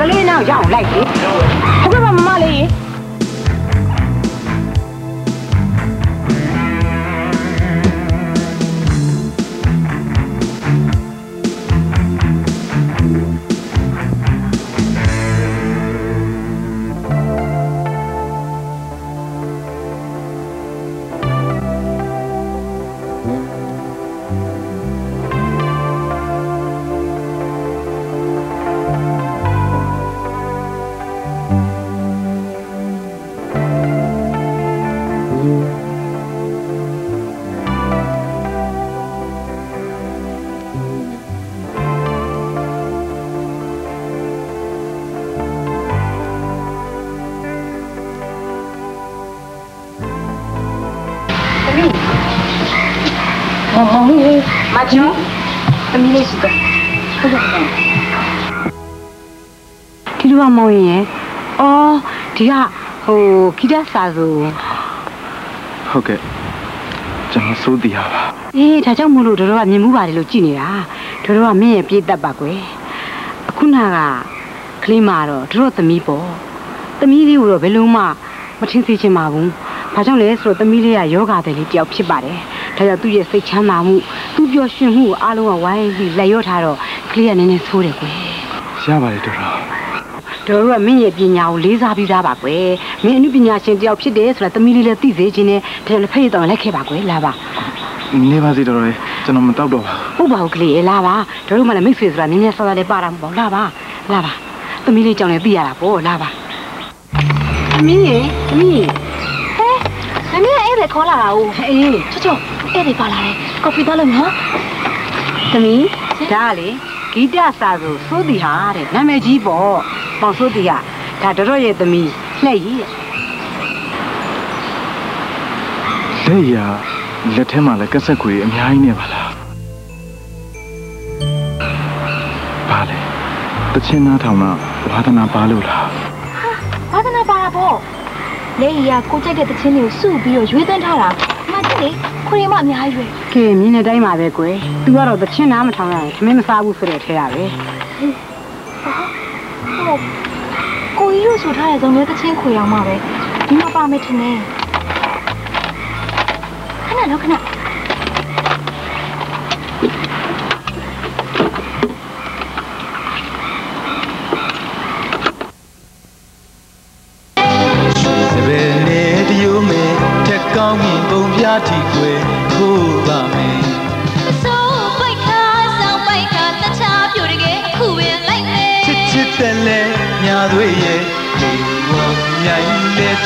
ကလေးနောက်ရအောင်လိုက်လေ လေးမချော့သမီးလေးရှိတယ်ဟုတ်ကဲ့ဒီလိုကမောင်ရင်အော်ဒီကဟိုခိတစာဆိုဟုတ်ကဲ့ကျွန်တော်စိုးတရားပါအေးဒါကြောင့်မို့လို့တို့ကမြင်မှုပါတယ်လို့ကြည်နေတာတို့ကမင်းရဲ့ပြေးတတ်ပါကွယ်အခုနကကလေးမတော့တို့သမီးပေါ့သမီးလေးကိုတော့ဘယ်လုံးမှမထင်သေးချင်ပါဘူးဘာကြောင့်လဲဆိုတော့သမီးလေးကယောဂတဲ့လေးတယောက်ဖြစ်ပါတယ်ဒါကြောင့်သူ့ရဲ့စိတ်ချမ်းသာမှု သူ့ပျော်ရွှင်မှုကိုအားလုံးကဝိုင်းပြီးလက်ရော့ထားတော့ကလေးကနည်းနည်းဆိုးတယ်ကွယ်ရပါတယ်တော်တော်တို့ကမင်းရဲ့ပညာကိုလေးစားပြီးသားပါကွယ်မင်းအမှုပညာရှင်တယောက်ဖြစ်တယ်ဆိုတာသမီးလေးလည်းသိစေခြင်းနဲ့ဒါလည်းဖိတ်တော်လိုက်ခဲ့ပါကွယ်လာပါနေပါစေတော်တော်လေးကျွန်တော်မတောက်တော့ပါဟုတ်ပါဘူးကလေးရေလာပါတို့တို့မှလည်းမိတ်ဆွေဆိုတာနည်းနည်းဆော်ဆော်လေးပါတာမပေါ့လာပါလာပါသမီးလေးကြောင့်လည်းသိရတာပေါ့လာပါသမီးရေသမီးဟဲမမီးကအဲ့ဒါခေါ်လာတာ哦အေးချောချောအဲ့ဒါပါလာတယ် ကော်ဖီသွားလို့နော်သမီးဒါကလေဂီတစာဆိုစိုးတီဟာတဲ့နာမည်ကြီးပေါ့ပေါင်စိုးတီဟာဒါတို့တို့ရဲ့သမီးလှည့်ကြီးတဲ့တဲ့ရလက်ထဲမှာလည်းကက်ဆက်ခွေအများကြီးနေပါလားပါလေတချင်းသားထောင်ကဝါသနာပါလို့လားဝါသနာပါတာပေါ့လေကြီးကကိုကြိုက်တဲ့တခြင်းတွေကိုစုပြီးတော့ရွေးသွင်းထားတာမှန်တယ်လေ ခွေးမအများကြီးရွေးကဲမြင်းတဲ့တိုင်းမှာပဲကွယ်သူကတော့တချင်းနားမထောင်ရရင်ခမင်းမစားဘူးဆိုတဲ့ထဲရပဲဟုတ်ကိုကြီးတို့ဆိုထားတဲ့ဇုံလေးတခြင်းခွေအောင်မှပဲဒီမှာပါမယ်ထင်တယ်ခဏတော့ခဏ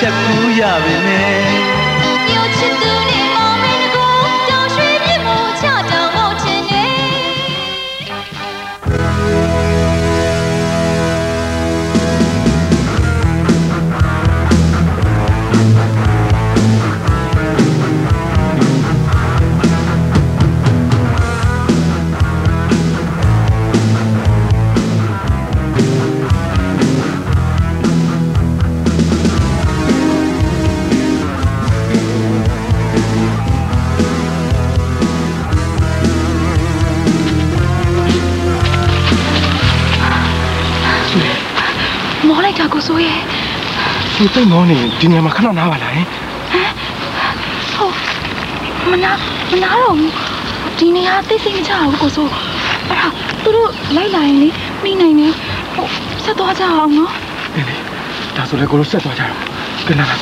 ချက်ကူးရပါမယ်ပြောချစ်သူ ဆိုရဲသူတိတ်မောနေဒီနေရာမှာခဏနားပါလားဟင်ဟုတ်မနာမနာတော့ဘူးဒီနေရာသိသိမကြဘူးကိုဆိုအဲ့ဒါသူတို့လိုက်လာရင်လေနှိမ့်နိုင်တယ်ဟုတ်ဆက်သွားကြအောင်နော်ဒါဆိုလေကိုလိုဆက်သွားကြတော့ကဲနားလား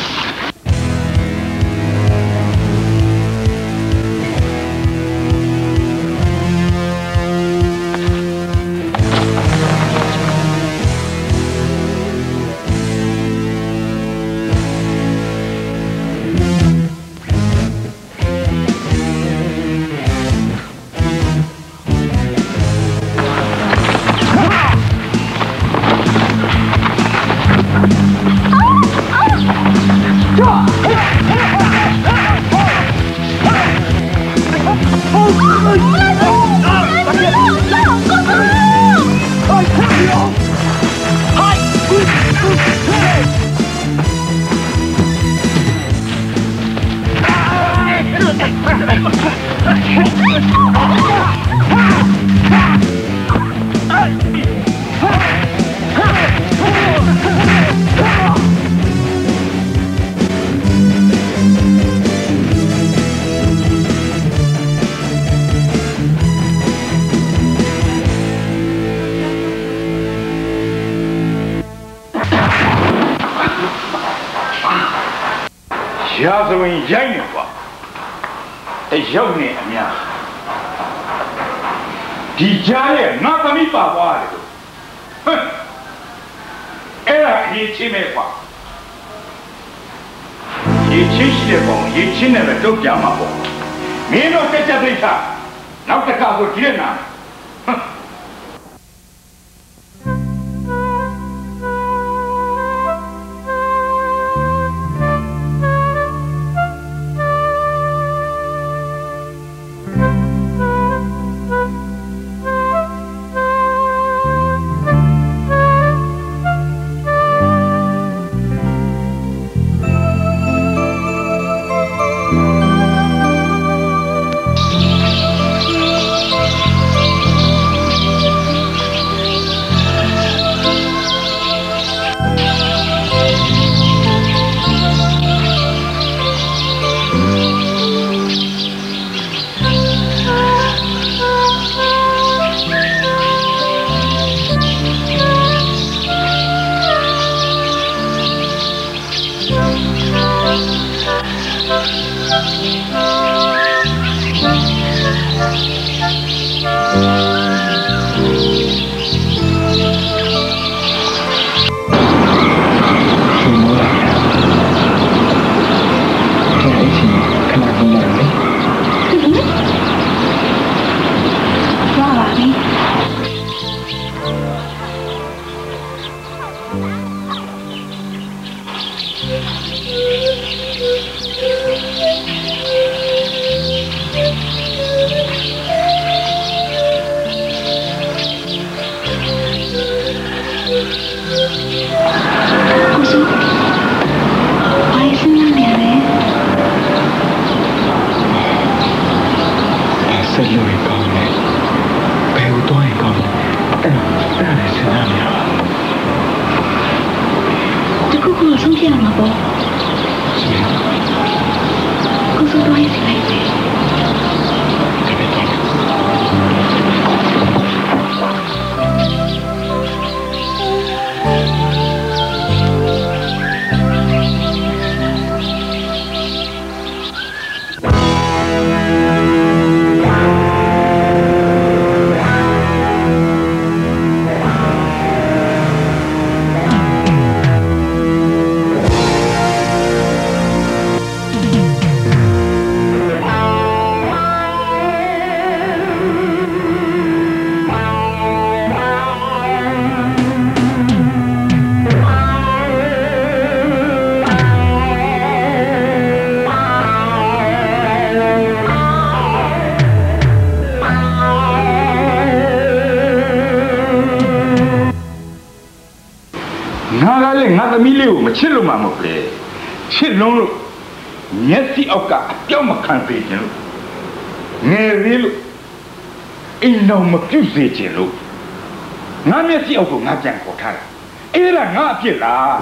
ချစ်လို့မှမဟုတ်လေချစ်လုံးလို့မျက်စိအောက်ကအပြောင်းမခံစေခြင်းလို့ငယ်သေးလို့အိမ်တော်မပြုတ်စေခြင်းလို့ငါမျက်စိအောက်ကိုငါပြန်ခေါ်ထားတာအဲ့ဒါငါအဖြစ်လား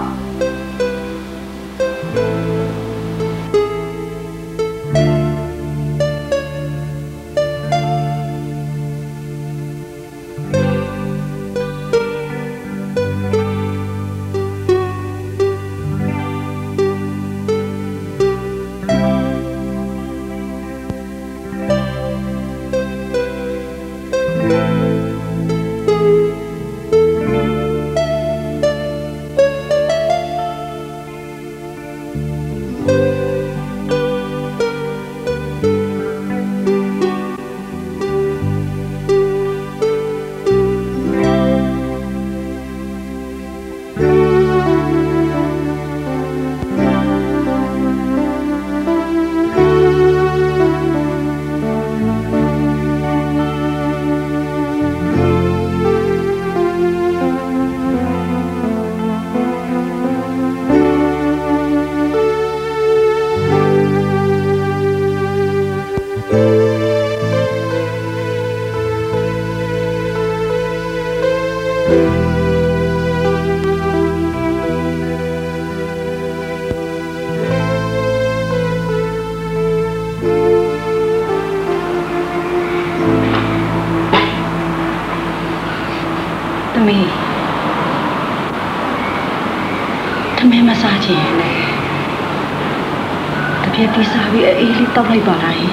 အေးလေးတောက်လိုက်ပါလားဟင်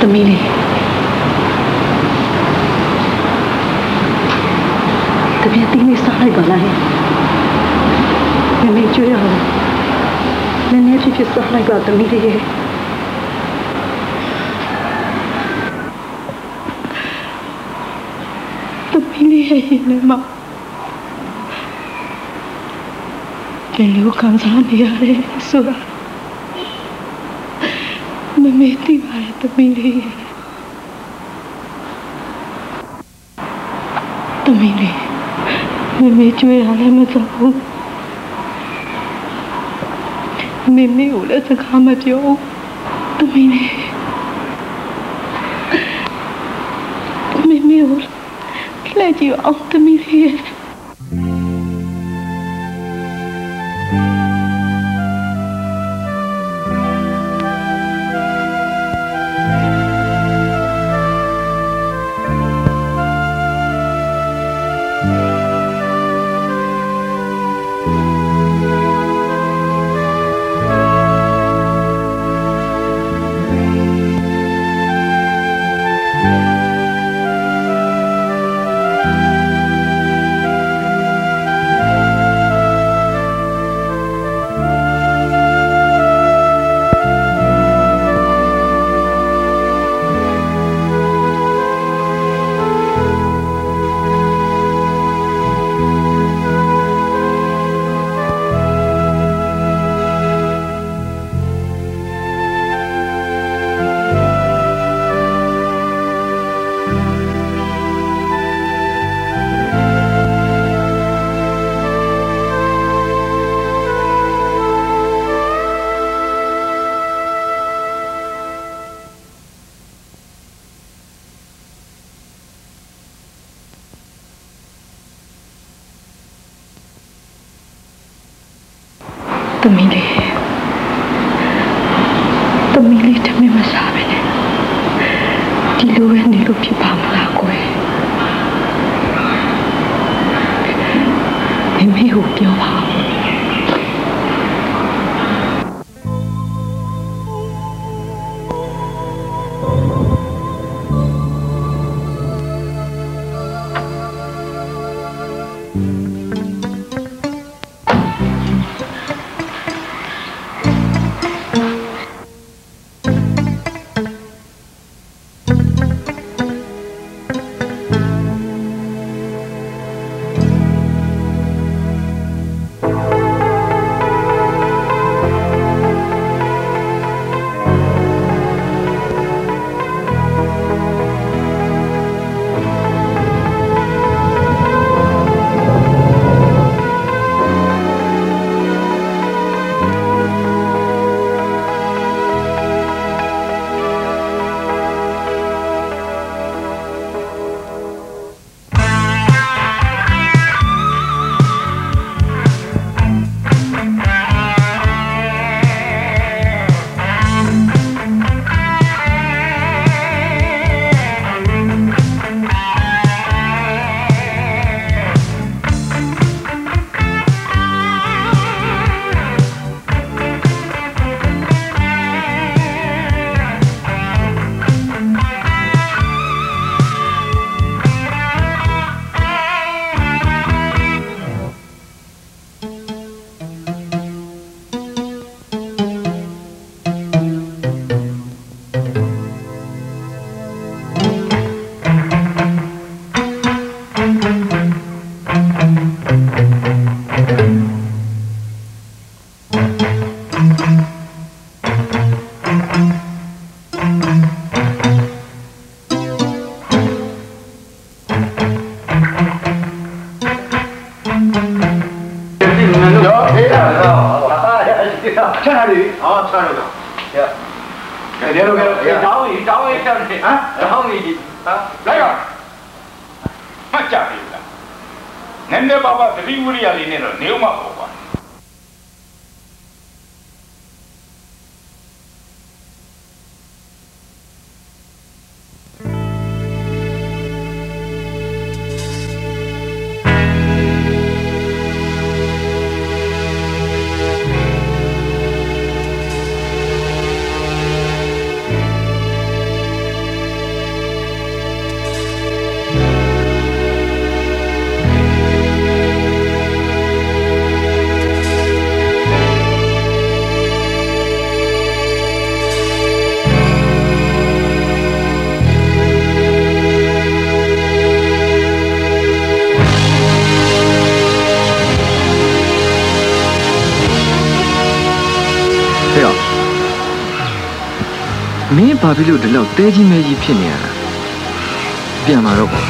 သမီးလေးတပြည့်တိလေးစားလိုက်ပါလားဟင်မမေကြွရအောင် နည်းနည်းဖြစ်ဖြစ်စားလိုက်ပါသမီးလေးရဲ့သမီးလေးရဲ့ရင်ထဲမှာဘယ်လိုခံ စားနေရလဲဆိုတာမမေ့သိပါရဲ့သမီးလေးရဲ့သမီးလေးမမေ့ကြွေးရလည်းမကြောက်ဘူးမေမေကိုလည်းစကားမပြောဘူး။သမီးလေးမေမေကိုလက်ကြည့်အောင်သမီးလေး ဖြစ်လို့ဒီလောက်တဲကြီးမဲကြီးဖြစ်နေရတာပြန်လာတော့ပေါ့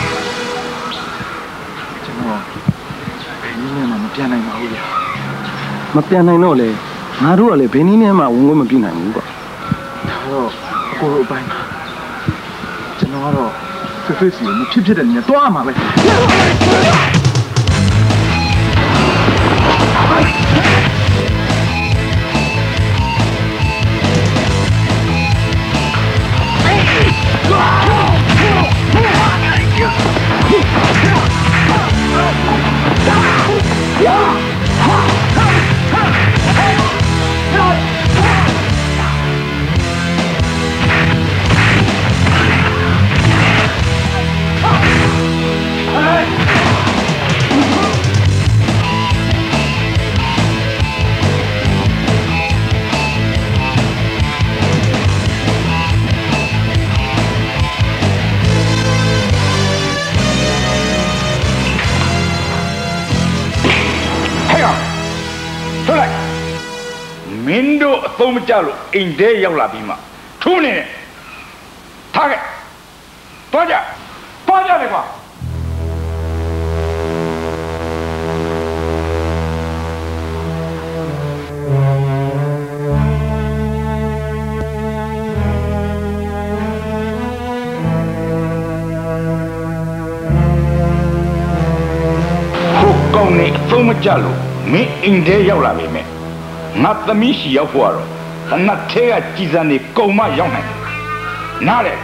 ကျွန်တော်ဘယ်နည်းနဲ့မှမပြန်နိုင်ပါဘူးဗျာမပြန်နိုင်တော့လေငါတို့ကလည်းဘယ်နည်းနဲ့မှဝင်ခွင့်မပြုနိုင်ဘူးကွာဒါတော့အကိုတို့အပိုင်းပါကျွန်တော်ကတော့ဆွေဆွေစီကိုမဖြစ်ဖြစ်တဲ့နေရာတွားမှာပဲ ဟဲ့ အသုံးမကျလို့အိမ်ထဲရောက်လာပြီးမှထိုးနေတယ်ထားခဲ့သွားကြသွားကြလေကွာဟုတ်ကောင်းနေအသုံးမကျလို့မင်းအိမ်ထဲရောက်လာပြီမဲ့ ငါသမီးရှိရောက်ဖို့ကတော့တနတ်ထဲကကြည်စံနေကုံမရောက်နိုင်တယ်နားလေ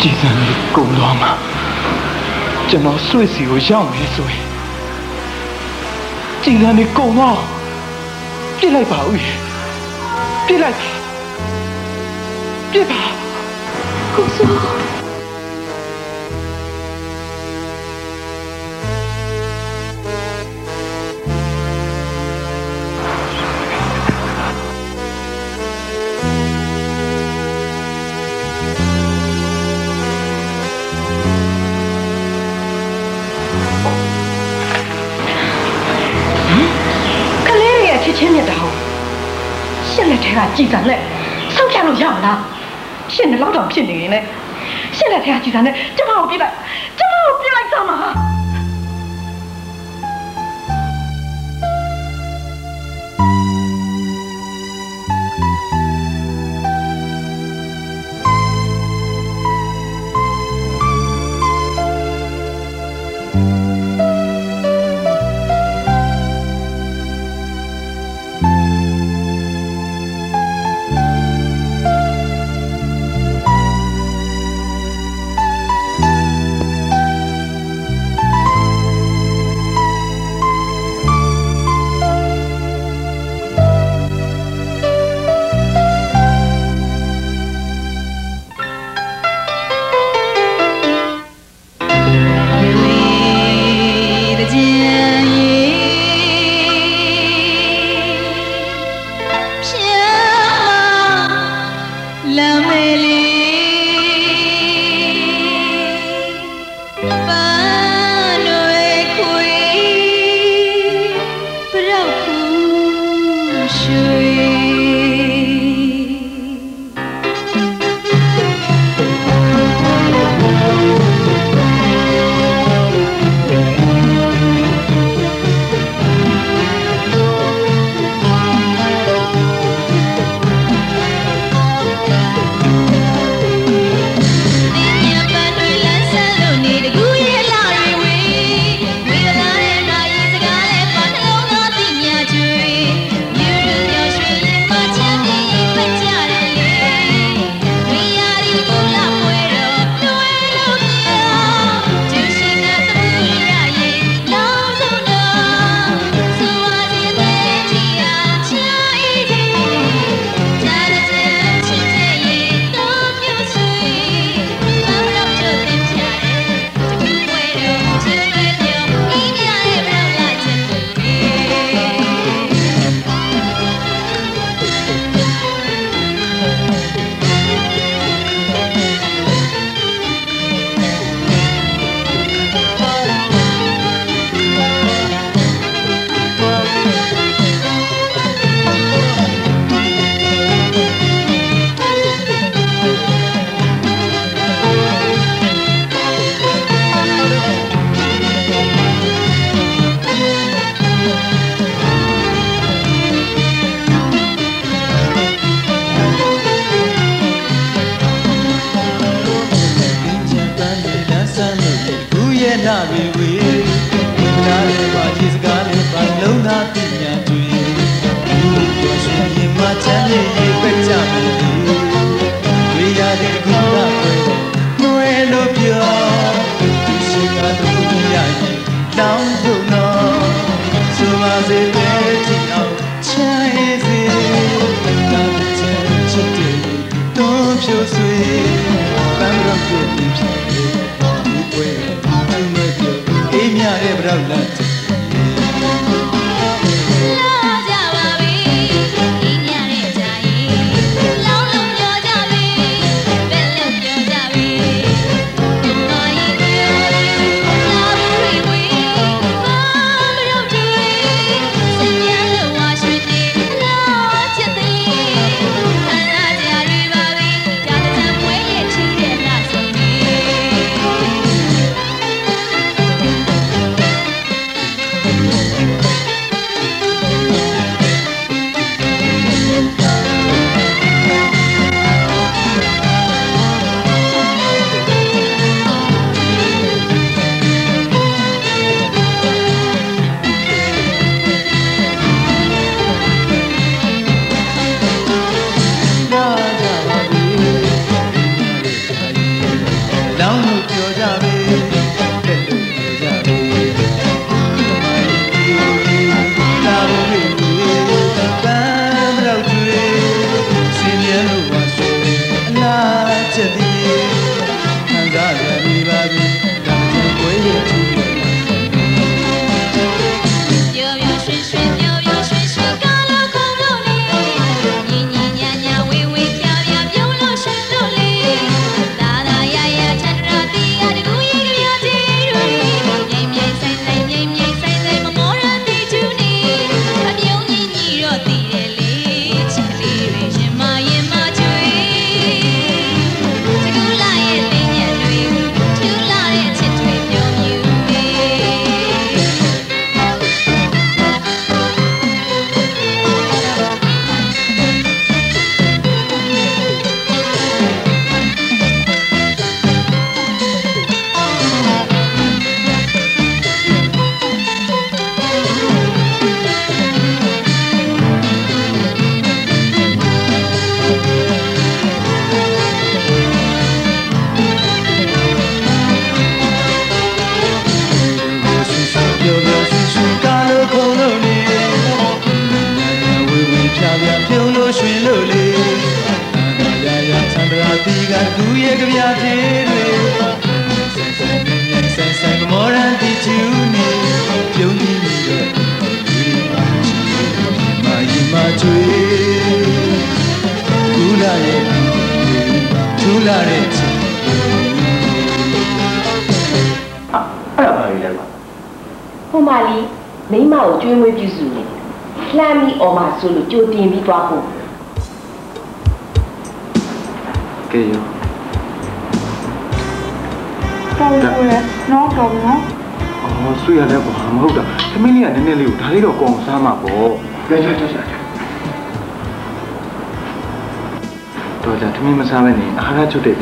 ကြည်စံလေးကုန်သွားမှာကျွန်တော်ဆွေစီကိုရောက်နေဆိုရင်ကြည်စံလေးကုန်သွားပြစ်လိုက်ပါဦးပြစ်လိုက် ပြစ်ပါကိုစိုးကလေးတွေရဲ့ချစ်ချင်းမြတ်တာဟုတ်ရှ င့်လက်ထဲကကြည်စံနဲ့ဆောက်ချလို့ရမလားရှင့်နဲ့ you.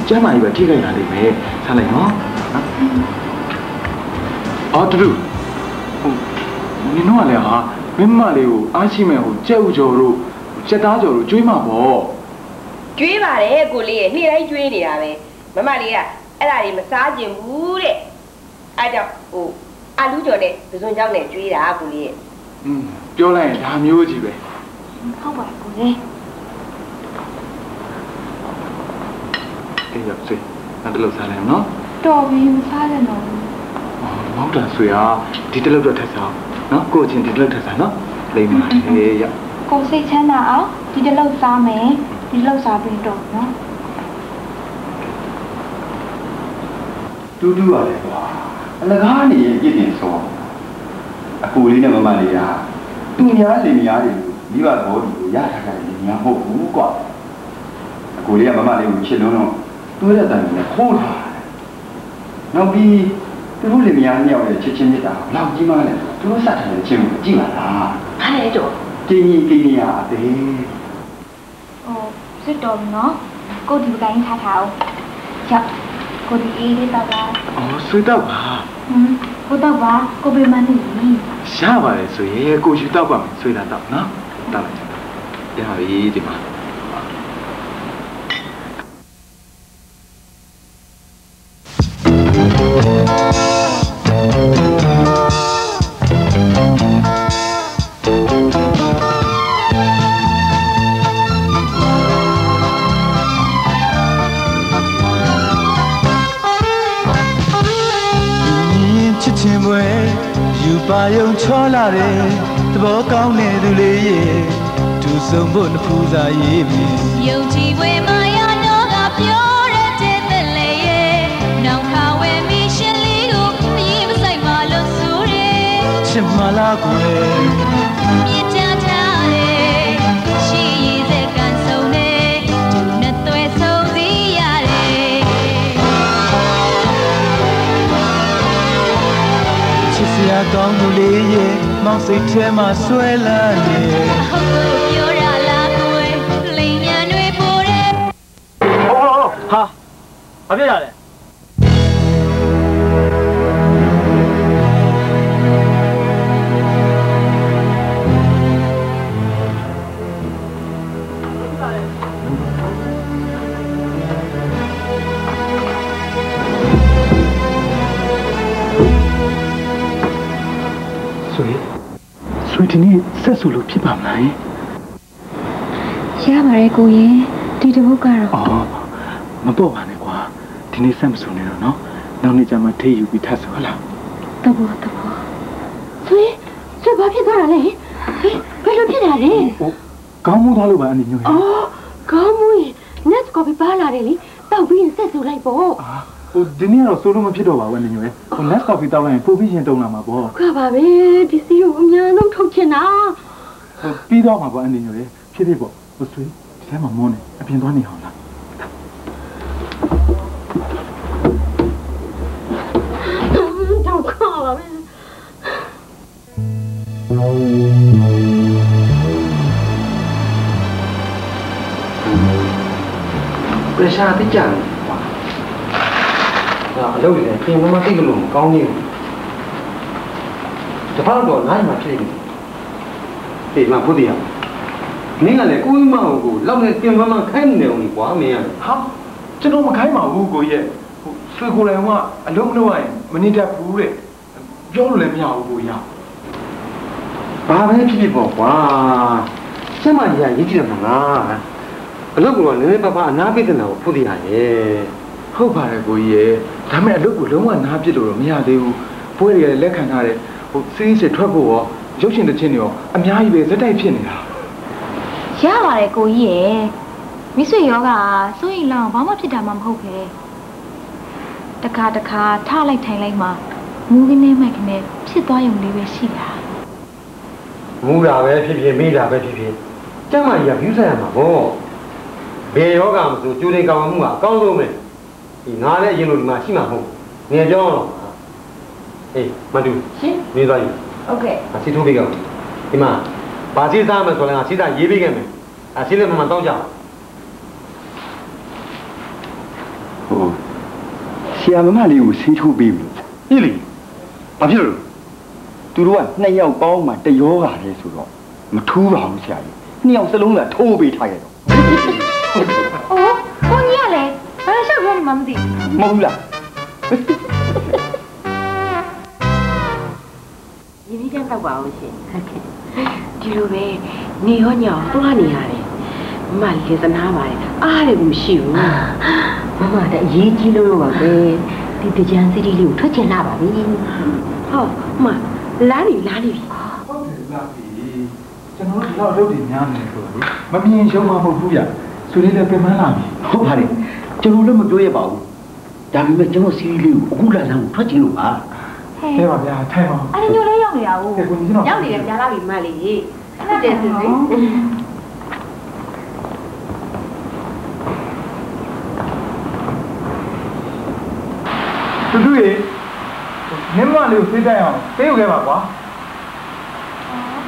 ကျမ်းမာကြီးပဲထိခိုက်လာလိမ့်မယ်စားလိုက်နော်အော်တူတူဟိုနင်တို့ကလည်းဟာမင်းမလေးကိုအားရှိမဲ့ဟိုကြက်ဥကျော်တို့ကြက်သားကျော်တို့ကျွေးမှာပေါ့ကျွေးပါတယ်ကိုလေးရဲ့နေ့တိုင်းကျွေးနေတာပဲမမလေးကအဲ့ဒါတွေမစားကျင်ဘူးတဲ့အဲ့ကြောင့်ဟိုအာလူကြော်နဲ့ပစွန်ကြောင်းနဲ့ကျွေးတာကိုလေးရဲ့อืมပြောလိုက်ရင်ဒါမျိုးကြီးပဲဟုတ်ပါဘူးလေ ကဲရောဆွေနောက်တစ်လုံးစားလိုက်အောင်နော်တော်ပြီမစားနဲ့တော့ဘူးအော်မဟုတ်တာဆွေဟာဒီတစ်လုံးတော့ထပ်စားနော်ကိုယ့်အချင်းဒီတစ်လုံးထပ်စားနော်လိမ့်ပါလေရကိုယ်စိတ်ချမ်းသာအောင်ဒီတစ်လောက်စားမယ်ဒီတစ်လောက်စားပြီးတော့နော်တူတူပါလေကွာအလကားနေရင်ပြည့်တင်ဆုံးအကူလေးနဲ့မမလေးကသူများလင်မယားတွေမိဘဘောဒီကိုရထားကြတယ်လင်မယားမဟုတ်ဘူးကွာအကူလေးကမမလေးကိုချစ်လုံးတော့ တွေးတဲ့တန်နဲ့ခိုးထားတယ်နောက်ပြီးသူတို့လင်မယားနှစ်ယောက်ရဲ့ချစ်ချင်းမြတ်တာဘလောက်ကြီးမားလဲသူတို့စတဲ့ချင်းကိုကြည့်ပါလားခါလေတော့ကျင်းကြီးကျင်းကြီးရအသေးဟိုစစ်တော်ပြီနော်ကိုဒီပကိုင်းထားထားအောင်ရောက်ကိုဒီအေးလေးတော့ပါအော်ဆွေတော့ပါဟမ်ကိုတော့ပါကိုပေးမနေပြီရပါတယ်ဆိုရင်ကိုယူတော့ပါမယ်ဆွေလာတော့နော်တောက်လိုက်ကြရပြီဒီမှာ ယူပါယုံချောလာတယ်သဘောကောင်းတဲ့သူလေးရဲ့သူဆုံးဖို့နှဖူးစာရေးပြီယုံကြည်ဝေမာယာတော့ကပြောရတဲ့တဲ့လေရဲ့နောင်ခါဝဲမီရှင်လေးကိုအရေးမဆိုင်ပါလို့ဆိုရဲချစ်မလားကိုယ် ချစ်စရာကောင်းသူလေးရဲ့မောင်စိတ်ထဲမှာဆွဲလန်းနေဟုတ်ကိုပြောရလားကိုယ်လိန်ညာတွေပိုတဲ့ဟာဘာဖြစ်ရလဲ ဒီနေ့ဆက်ဆူလို့ဖြစ်ပါမလားရပါတယ်ကိုရင်ဒီတစ်ပုတ်ကတော့အော်မပေါ့ပါနဲ့ကွာဒီနေ့ဆက်မဆူနေတော့နော်နောက်နေ့ကျမှထိယူပြီးထပ်ဆိုဟလားတဘောတဘောဆွေဆွေဘာဖြစ်သွားတာလဲဟေးဘယ်လိုဖြစ်တာလဲဟိုကောင်းမှုသားလို့ပါအနေမျိုးရအော်ကောင်းမွေး net copy ပါလာတယ်လေတောက်ပြီးရင်ဆက်စုလိုက်ပေါ့အာ ဟိုဒီနေ့ကတော့ဆိုလို့မဖြစ်တော့ပါဘူးအနေမျိုးရဟို last coffee တောက်လိုက်ရင်ပို့ပြီးရင်တုံးလာမှာပေါ့ခါပါပဲဒီစီကိုအများဆုံးထုတ်ချင်တာဟိုပြီးတော့မှာပေါ့အနေမျိုးရဖြစ်ဖြစ်ပေါ့ဟိုဆွေဒီထဲမှာမောနေအပြင်သွားနေအောင်လားတော့ခါပါပဲပရက်ရှာတိကျတယ်ကွာဒါ အလုပ်တွေလည်းပြင်မမသိကလို့မကောင်းနေဘူးတပတ်တော့နိုင်မှဖြစ်နေတယ်ဟေးမဖုတ်တရားမင်းကလည်းကိုကြီးမအောင်ကိုလောက်နဲ့ပြင်မမခိုင်းနေအောင်ကွာမင်းကဟာကျွန်တော်မခိုင်းပါဘူးကိုကြီးရဲ့ဟိုဆွေကိုယ်တိုင်ကအလုံးမလုပ်ရရင်မနေတတ်ဘူးတဲ့ပြောလို့လည်းမရဘူးကိုကြီးဘာပဲဖြစ်ဖြစ်ပေါ့ကွာစက်မကြီးကရည်ကြည့်တယ်မလားအလုပ်ကတော့နည်းနည်းပါးပါးအနာပိဒနာကိုဖုတ်တရားရဲ့ ဟုတ်ပါတယ်ကိုကြီးရဲ့ဒါမဲ့အလုပ်ကိုလုံးဝနားပစ်လို့တော့မရသေးဘူးပွဲတွေကလည်းလက်ခံထားတယ်ဟိုစီးစစ်ထွက်ဖို့ရောရုပ်ရှင်တစ်ချင်းတွေရောအများကြီးပဲဇက်တိုက်ဖြစ်နေတာရပါတယ်ကိုကြီးရဲ့မိဆွေယောဂစိုးရင်လောင်ဘာမှဖြစ်တာမှမဟုတ်ပဲတခါတခါထလိုက်ထိုင်လိုက်မှမူးကနေမိုက်ကနေဖြစ်သွားရုံလေးပဲရှိတာမူတာပဲဖြစ်ဖြစ်မိတာပဲဖြစ်ဖြစ်ကျမကြီးကဘယူဆိုင်ရမှာပေါ့ဘယ်ယောဂမဆိုကျူတင်ကောင်းမှုကအကောင်းဆုံးပဲ ဒီငါလည်းအရင်လိုဒီမှာရှိမှာမဟုတ်ငယ်ပြောတော့အေးမတူရှင်နေသွားပြီဟုတ်ကဲ့အစီထိုးပေးကောင်ဒီမှာဘာစီစားမယ်ဆိုရင်ငါစီစားရေးပေးခဲ့မယ်အစီလည်းမှန်တောင်းကြအောင်ဟိုဆရာမမလေးကိုဆေးထိုးပေးပြီဟိလေဘာဖြစ်လို့သူတို့ကနှစ်ယောက်ပေါင်းမှတရောဂါလေဆိုတော့မထူးပါဘူးဆရာကြီးနှစ်ယောက်စလုံးကထိုးပေးထားခဲ့တော့ မှမသိဘူးမဟုတ်ဘူးလားရင်းနှီးချမ်းတောက်ပါအောင်ရှင်ဒီလိုပဲနေရောညောင်သွားနေရတယ်မမလေးသနာပါတယ်အားလည်းမရှိဘူးမမတဲ့အရေးကြီးလို့လို့ပါပဲဒီတကြံစီတီလေးကိုထွက်ချင်လာပါပြီဟောမလာနေလာနေပြီဟုတ်တယ်လားပြီကျွန်တော်တို့တော့လုပ်တယ်များနေဆိုတော့လေမမြင်ရှုံးမှာမဟုတ်ဘူးဗျဆွေလေးလည်းပြန်မလာပြီဟုတ်ပါတယ် ကျွန်တော်လည်းမပြောရပါဘူးဒါပေမဲ့ကျွန်တော်စီးလေးကိုအခုလာလမ်းကိုထွက်ချင်လို့ပါကဲပါဗျာထိုင်ပါအဲ့ဒီညိုလေးရောက်နေတာကိုကဲကိုကြီးကျွန်တော်ရောက်နေတယ်ကြားလာပြီမလေးဟုတ်တယ်သူလေးတူတူရေနင်းမလေးကိုဆေးတိုက်အောင်ပေးယူခဲ့ပါကွာ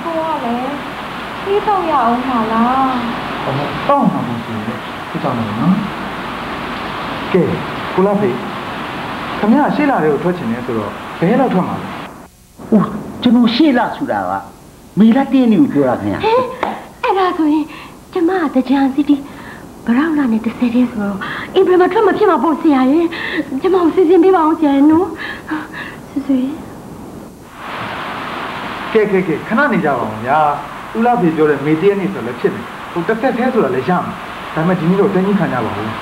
ကိုကလည်းပြီးတော့ရအောင်ပါလားဟောတောင်းမှာမရှိဘူးဒီကြောင့်လည်းနော် ကဲကိုလာဖေခမရရှေ့လာတွေကိုထွက်ချင်တယ်ဆိုတော့ဘယ်လောက်ထွက်မှာလဲဦးကျွန်တော်ရှေ့လာဆိုတာကမေလာတင်းနေကိုပြောတာခင်ဗျာဟဲ့အဲ့ဒါဆိုရင်ကျမကတကြံစီတီဘရောက်လာနဲ့တစ်ဆယ်တည်းဆိုတော့အင်ပရမထွက်မဖြစ်မှာပေါ့ဆရာရဲ့ကျမကိုစီစဉ်ပေးပါအောင်ဆရာရဲ့နော်ဆွဆွေကဲကဲကဲခဏနေကြပါဦးဗျာဦးလာဖေပြောတဲ့မေတည့်ရနေဆိုလည်းဖြစ်တယ်ဟိုတစ်ဆက်သေးဆိုတာလည်းရမှာဒါပေမဲ့ဒီနေ့တော့တင်းကြီးခံကြပါဘူး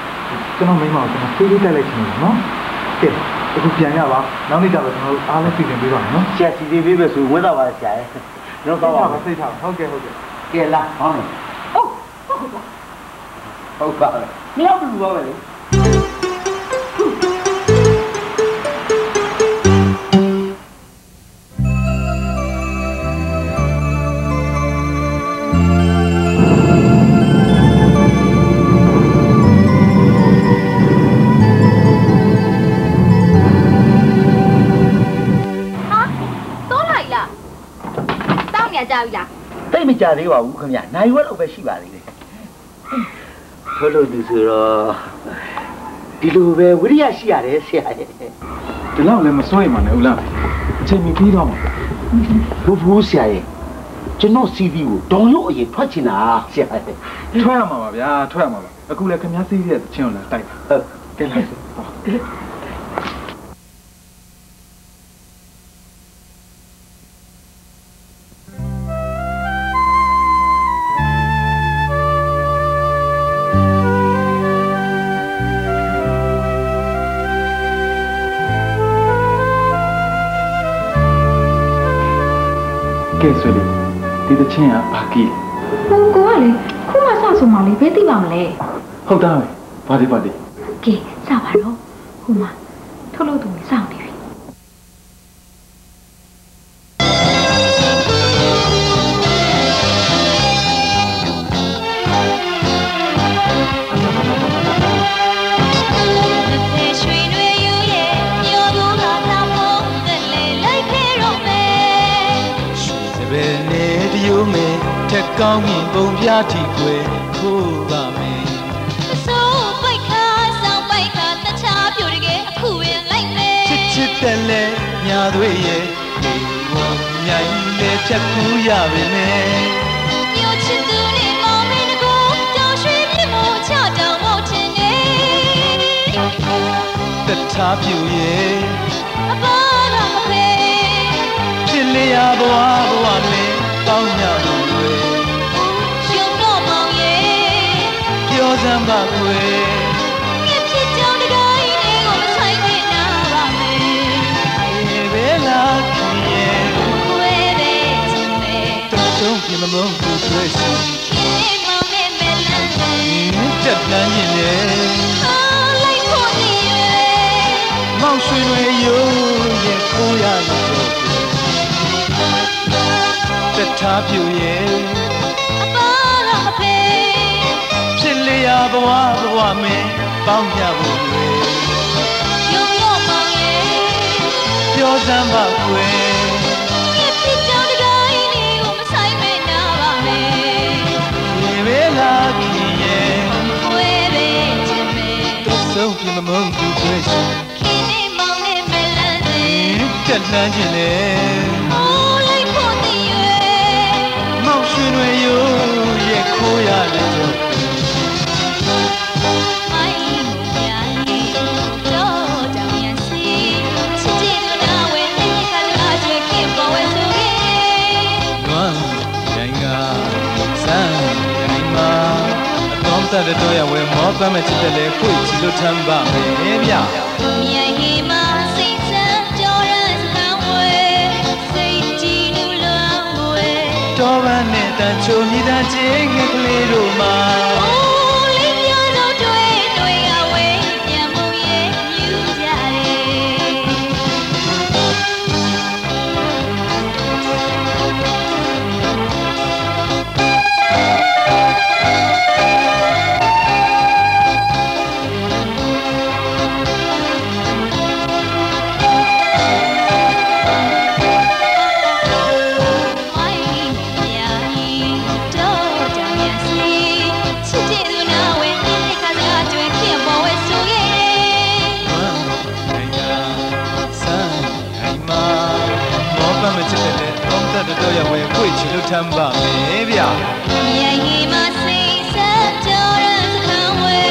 ကျွန်တော်မိန်းမကိုကျွန်တော်ဖေးလေးတက်လိုက်ချင်တယ်နော်ကဲအခုပြန်ရပါနောက်နေ့ကျတော့ကျွန်တော်တို့အားလုံးပြင်ဆင်ပေးပါမယ်နော်ဆရာစီစီပေးပဲဆိုဝဲတော့ပါဆရာရဲ့တော့တော့ပါမသိထားဟုတ်ကဲ့ဟုတ်ကဲ့ကဲလာဟောင်းနေဟုတ်ဟုတ်ပါပဲမရောက်ဘူးပါပဲလေ တောင်းနေကြပြီလားတိတ်မကြသေးပါဘူးခင်ဗျနိုင်ဝက်လောက်ပဲရှိပါသေးတယ်ထုတ်လို့သူဆိုတော့ဒီလိုပဲဝိရိယရှိရတယ်ဆရာရဲ့ဒီလောက်လည်းမစိုးရင်မှလည်းဦးလားအချိန်မီပြီးတော့မှာဘိုးဘိုးဆရာရဲ့ကျွန်တော် CV ကိုဒေါ်လို့အရင်ထွက်ချင်တာဆရာရဲ့ထွက်ရမှာပါဗျာထွက်ရမှာပါအခုလည်းခင်ဗျားစီးတဲ့ချင်းကိုလာတိုက်ပါဟုတ်ကဲလို က်စို့ဟောကဲဆိုလေဒီတချင်းကဘာကီလဲဟိုကိုကလေခုမှစဆိုမှလေဘယ်သိပါမလဲဟုတ်သားပဲဘာဒီဘာဒီကဲစပါတော့ဟိုမှာထုတ်လို့သူစောင့် ပုံပြတီခွေခိုးပါမယ်အစိုးပိုက်ခါဆောင်ပိုက်ခါတခြားပြိုတကယ်အခုဝင်လိုက်မယ်ချစ်ချစ်တဲ့လဲညာသွေးရဲ့ဒီဝန်မြိုင်လေဖြတ်ကူးရပါမယ်မြို့ချစ်သူနဲ့မောင်မင်းကိုတောင်ရွှေပြမို့ချတောင်မို့ချင်နေတထားပြူရဲ့အပါတော့မဖေဖြစ်လျာဘဝဘဝမင်းပေါင်းည ပြောစမ်းပါခွေမြစ်ဖြစ်ကြောင်တကိုင်းလေးကိုမဆိုင်ခင်နာပါမယ်ဒီပဲလားခင်ရဲ့ခွဲတဲ့ချင်မယ်တုံတုံပြမမုန်းသူဆွဲစီခင်မောင်နဲ့မဲလန်းတယ်တက်တန်းရင်လေအားလိုက်ဖို့နေရဲ့မောင်ရွှေတွေရိုးရဲ့ခိုးရလို့တထားပြူရဲ့ ဘဝဘဝမင်းပေါင်းညဖို့တွေရုံတော့မောင်ရဲ့ပြောစမ်းပါခွေမြစ်ဖြစ်ကြောင်တကိုင်းလေးကိုမဆိုင်မဲနာပါမယ်ဒီပဲလားခင်ရဲ့ခွဲတဲ့ချင်မယ်တုံတုံပြမမုန်းသူဆွဲစီခင်နဲ့မောင်နဲ့မဲလန်းတယ်တက်တန်းရင်လေအားလိုက်ဖို့နေရဲ့မောင်ရွှေတွေရိုးရဲ့ခိုးရလို့မို တော်တတ်တော့ရဝဲမောပမ်းမချစ်တယ်လေခွေချီလို့ထမ်းပါမယ်ဗျမြိုင်ဟီမာစိတ်ဆန်းကြောရန်စကားဝဲစိတ်ကြည်လူလွမ်းဝဲတော်ပန်းနဲ့တန်ချိုမိသားချင်းငယ်ကလေးတို့မှာ ရဝဲခွေချီလို့ထမ်းပါမယ်ဗျမြိုင်ဟီမာစိတ်ဆက်ကြောရန်စကားဝဲ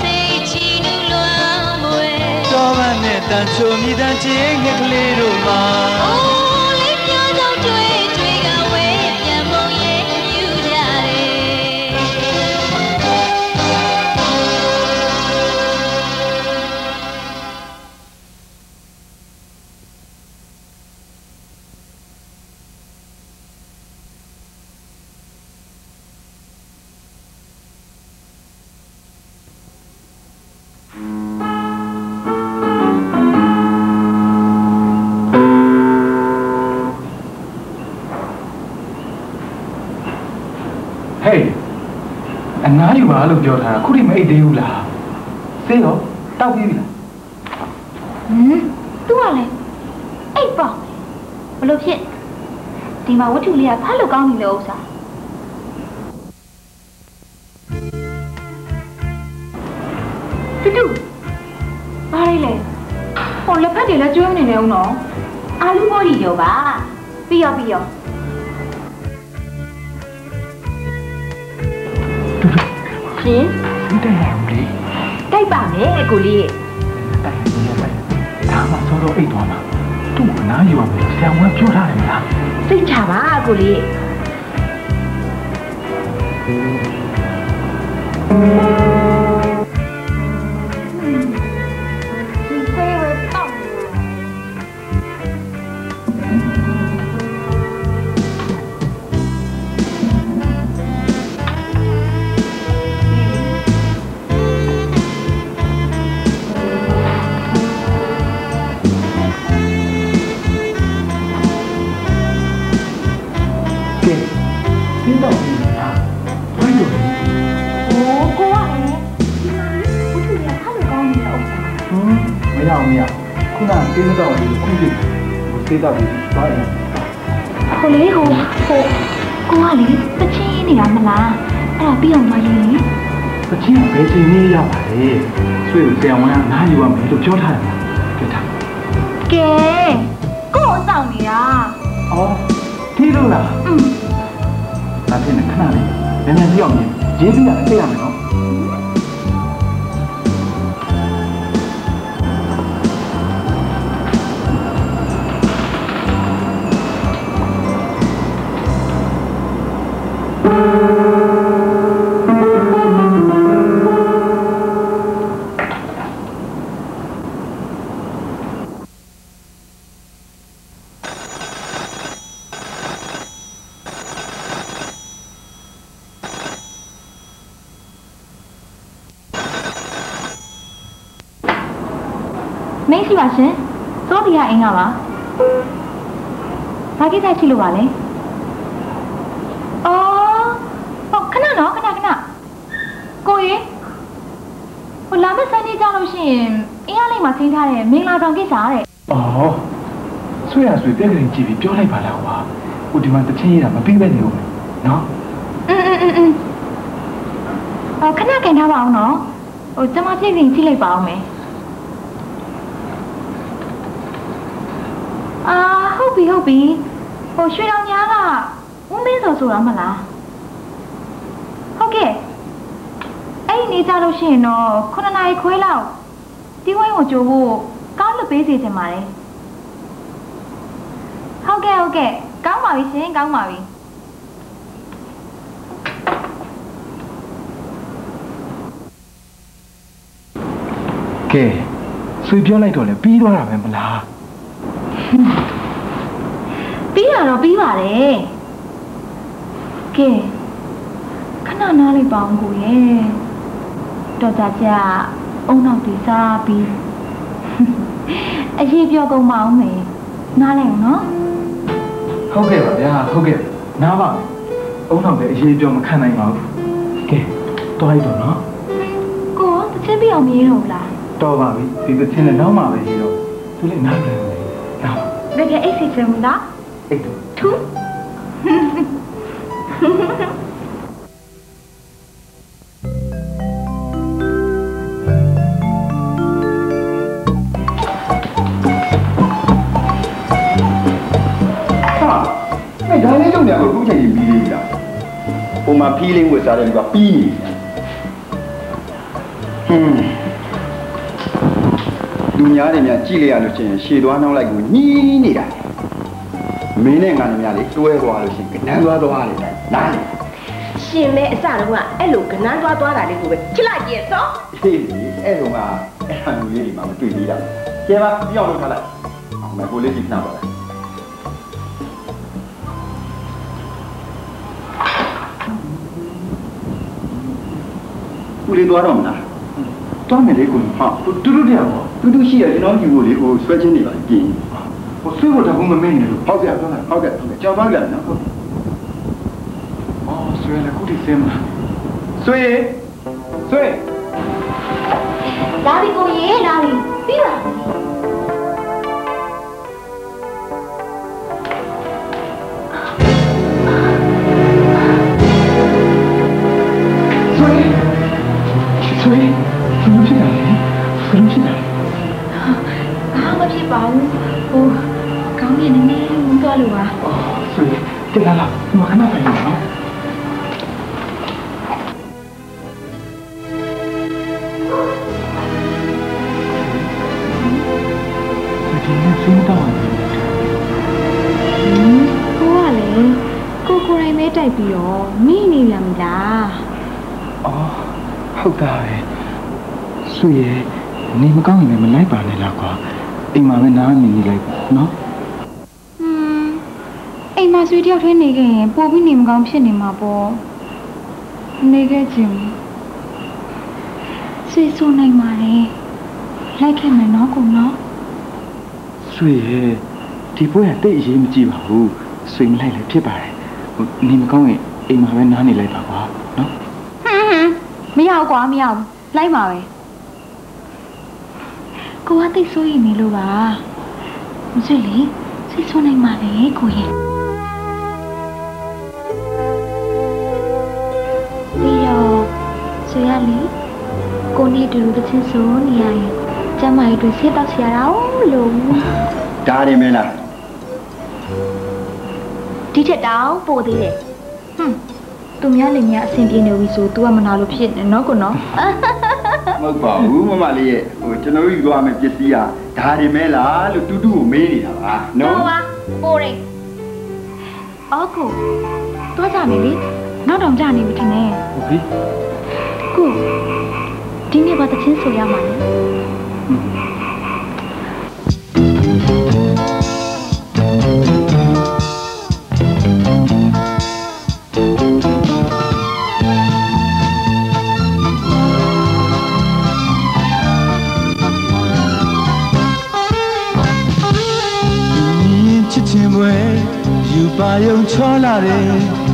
စိတ်ချီနူလွမ်းဝဲတော်ပန်းနဲ့တန်ချိုမိသားချင်းငယ်ကလေးတို့မှာ အနားယူပါလို့ပြောထားတာခုထိမအိတ်သေးဘူးလားစေးရောတောက်ပြီးပြီလားဟမ်သူကလည်းအိတ်ပေါ့ဘလို့ဖြစ်ဒီမှာဝတ္ထုလေးကဖတ်လို့ကောင်းနေလို့ဥစ္စာတူတူဘာလဲလဲဟိုလက်ဖက်တွေလည်းကျွေးနေနေအောင်နော်အာလူဘောကြီးရောပါပြီးရောပြီးရော ရှင်ဒီတဲ့ရအောင်လေတိုက်ပါမယ်အကိုလေးတိုက်နေရပဲဒါမှစောတော့အိတ်သွားမှာသူ့အနားယူရမယ်ဆရာဝန်ပြောထားတယ်မလားစိတ်ချပါအကိုလေးဒီ တော့ပြီဘာလဲကိုလေးဟိုဟိုကိုကလေတချင်းနေတာမလားအဲ့ဒါပြီးအောင်မလေးလေတချင်းကဘယ်ချိန်နေရပါလဲဆွေကိုဆရာဝန်ကအနားယူရမယ်လို့ပြောထားတယ်ပြောထားကဲကို့အဆောင်နေတာအော်ဒီလိုလားอืมဒါဖြစ်နေခဏလေးနည်းနည်းပြောင်းနေရေးပြီးရတယ်သိရမယ် မင်းရှိပါရှင်သောဒီကအင်္ဂါပါဘာကိစ္စရှိလို့ပါလဲအော်ဟောခဏနော်ခဏခဏကိုရေဟိုလာမယ့်စနေကြလို့ရှိရင်အင်းအားလေးမှာဆင်းထားတဲ့မင်္ဂလာဆောင်ကိစ္စတဲ့ အော်ဆွေရဆွေတဲ့ကလေးကြည့်ပြီးပြောလိုက်ပါလားကွာဟိုဒီမှာတချင်းရတာမပြီးပဲနေဦးမယ်နော် อืมอืมอืมอืมအော်ခဏကန်ထားပါအောင်နော်ဟိုကျွန်မပြည့်ပြင်ကြည့်လိုက်ပါအောင်မယ် ပြီဟုတ်ပြီဟိုရွှေတောင်ညာကဝင်းမင်းစော်ဆိုတာမလားဟုတ်ကဲ့အဲ့ဒီနေကြလို့ရှိရင်တော့9နာရီခွဲလောက်တီးဝိုင်းကိုကြိုဖို့ကားလွတ်ပေးစီချင်ပါတယ်ဟုတ်ကဲ့ဟုတ်ကဲ့ကောင်းပါပြီရှင်ကောင်းပါပြီကဲဆွေပြောလိုက်တော့လေပြီးသွားတာပဲမလား ပြီးတာတော့ပြီးပါတယ်ကဲခဏနားလိုက်ပါအောင်ကိုရဲ့တော်ကြကြအုံနောက်တီစားပြီးအရေးပြောကုန်မအောင်မယ်နားလိုက်အောင်နော်ဟုတ်ကဲ့ပါဗျာဟုတ်ကဲ့နားပါမယ်အုံနောက်လည်းအရေးပြောမခံနိုင်ပါဘူးကဲတွားလိုက်တော့နော်ကိုရောတစ်ချက်ပြအောင်မရေးတော့ဘူးလားတော်ပါပြီဒီသချင်းလည်းနောက်မှပဲရေးတော့သူလည်းနားပြန်တယ်နားပါတကယ်အိတ်စိတ်ချင်မလား အိတ်တော့ထူးဟာအဲ့ဒါလေးတော့ညာကိုအခုချိန်ကြီးပြီးသေးလားဟိုမှာဖီးလင်းဝတ်စားတဲ့လူကပြီးနေတယ်ဟွန်းလူများတွေများကြည့်လိုက်ရလို့ရှိရင်ရှည်သွားနှောင်းလိုက်ကိုညှီးနေတာ မင်းနဲ့ငါတို့များလေးတွဲသွားလို့ရှိရင်ကနန်းသွားသွားတယ်နားလေရှင်မဲအစတော့ကအဲ့လိုကနန်းသွားသွားတာလေးကိုပဲချစ်လိုက်ရဲ့သောဟေးအဲ့တော့ကအဲ့ဟာလူလေးတွေမှမတွေ့သေးတာကျဲပါပြောင်းလို့ထားလိုက်အောင်မကိုလေးကြီးနှောက်ပါလားကိုလေးသွားတော့မလားတွားမယ်လေကိုဟာဟိုတူတူတယောက်ပေါ့တူတူရှိရကျွန်တော်ယူဖို့လေဟိုဆွဲချင်းနေပါပြင် ဟိုဆွေးဖို့တကူမမင်းနေလို့ဟုတ်ကဲ့ဟုတ်ကဲ့ဟုတ်ကဲ့ကြောက်ပါကြနော်အော်ဆွေဆွေလည်းခုထိစင်းမလားဆွေဆွေလာပြီကိုရေလာပြီပြီးပါ ကလာလာဒီမှာခဏထိုင်နေနော်ဒီနေ့စင်းတော့တယ်ကိုကလည်းကိုကိုယ်တိုင်ပဲတိုက်ပြီးတော့မိနေပြန်ပြီလားအော်ဟုတ်တာပဲဆွေရဲ့နေမကောင်းရင်လည်းမလိုက်ပါနဲ့လားကွာအိမ်မှာပဲနားနေနေလိုက်ပါနော်ဟွန်းအိ မ်မှာဆွေတယောက်ထဲနေခဲ့ရင်ပိုပြီးနေမကောင်းဖြစ်နေမှာပေါ့နေခဲ့ခြင်းဆွေဆိုနိုင်ပါလေလိုက်ခဲ့မယ်နော်ကိုနော်ဆွေရဲ့ဒီပွဲကတိတ်အရေးမကြည့်ပါဘူးဆွေမလိုက်လည်းဖြစ်ပါတယ်ဟိုနေမကောင်းရင်အိမ်မှာပဲနားနေလိုက်ပါကွာနော်ဟမ်ဟမ်မရဘူးကွာမရဘူးလိုက်ပါပဲကိုကတိတ်ဆိုးရင်နေလို့ပါမဆွေလေဆွေဆိုနိုင်ပါလေကိုရ ဆွေရလေကိုနေတူတူတစ်ချင်းဆိုနေရရင်ကျမကြီးတို့ဆေးတောက်ချရတာလို့ဒါတယ်မဲလားဒီထက်တောင်ပိုသေးတယ်ဟွန်းသူများလည်းများအဆင်ပြေနေပြီဆို तू ကမနာလို့ဖြစ်နေနော်ကိုနော်မဟုတ်ပါဘူးမမလေးရဲ့ဟိုကျွန်တော်တို့ယူသွားမယ်ပစ္စည်းကဒါတယ်မဲလားလို့တူတူကိုမေးနေတာပါနော်ဟုတ်ပါပိုတယ်အော်ကိုသွားကြမယ်လေနောက်တော့ကြာနေပြီထင်တယ်ဟုတ်ပြီ ကိုဒီနေ့ဘာတချင်းဆိုရမှာလဲမြင်ချစ်ချင်းပွဲယူပါယုံချောလာတယ်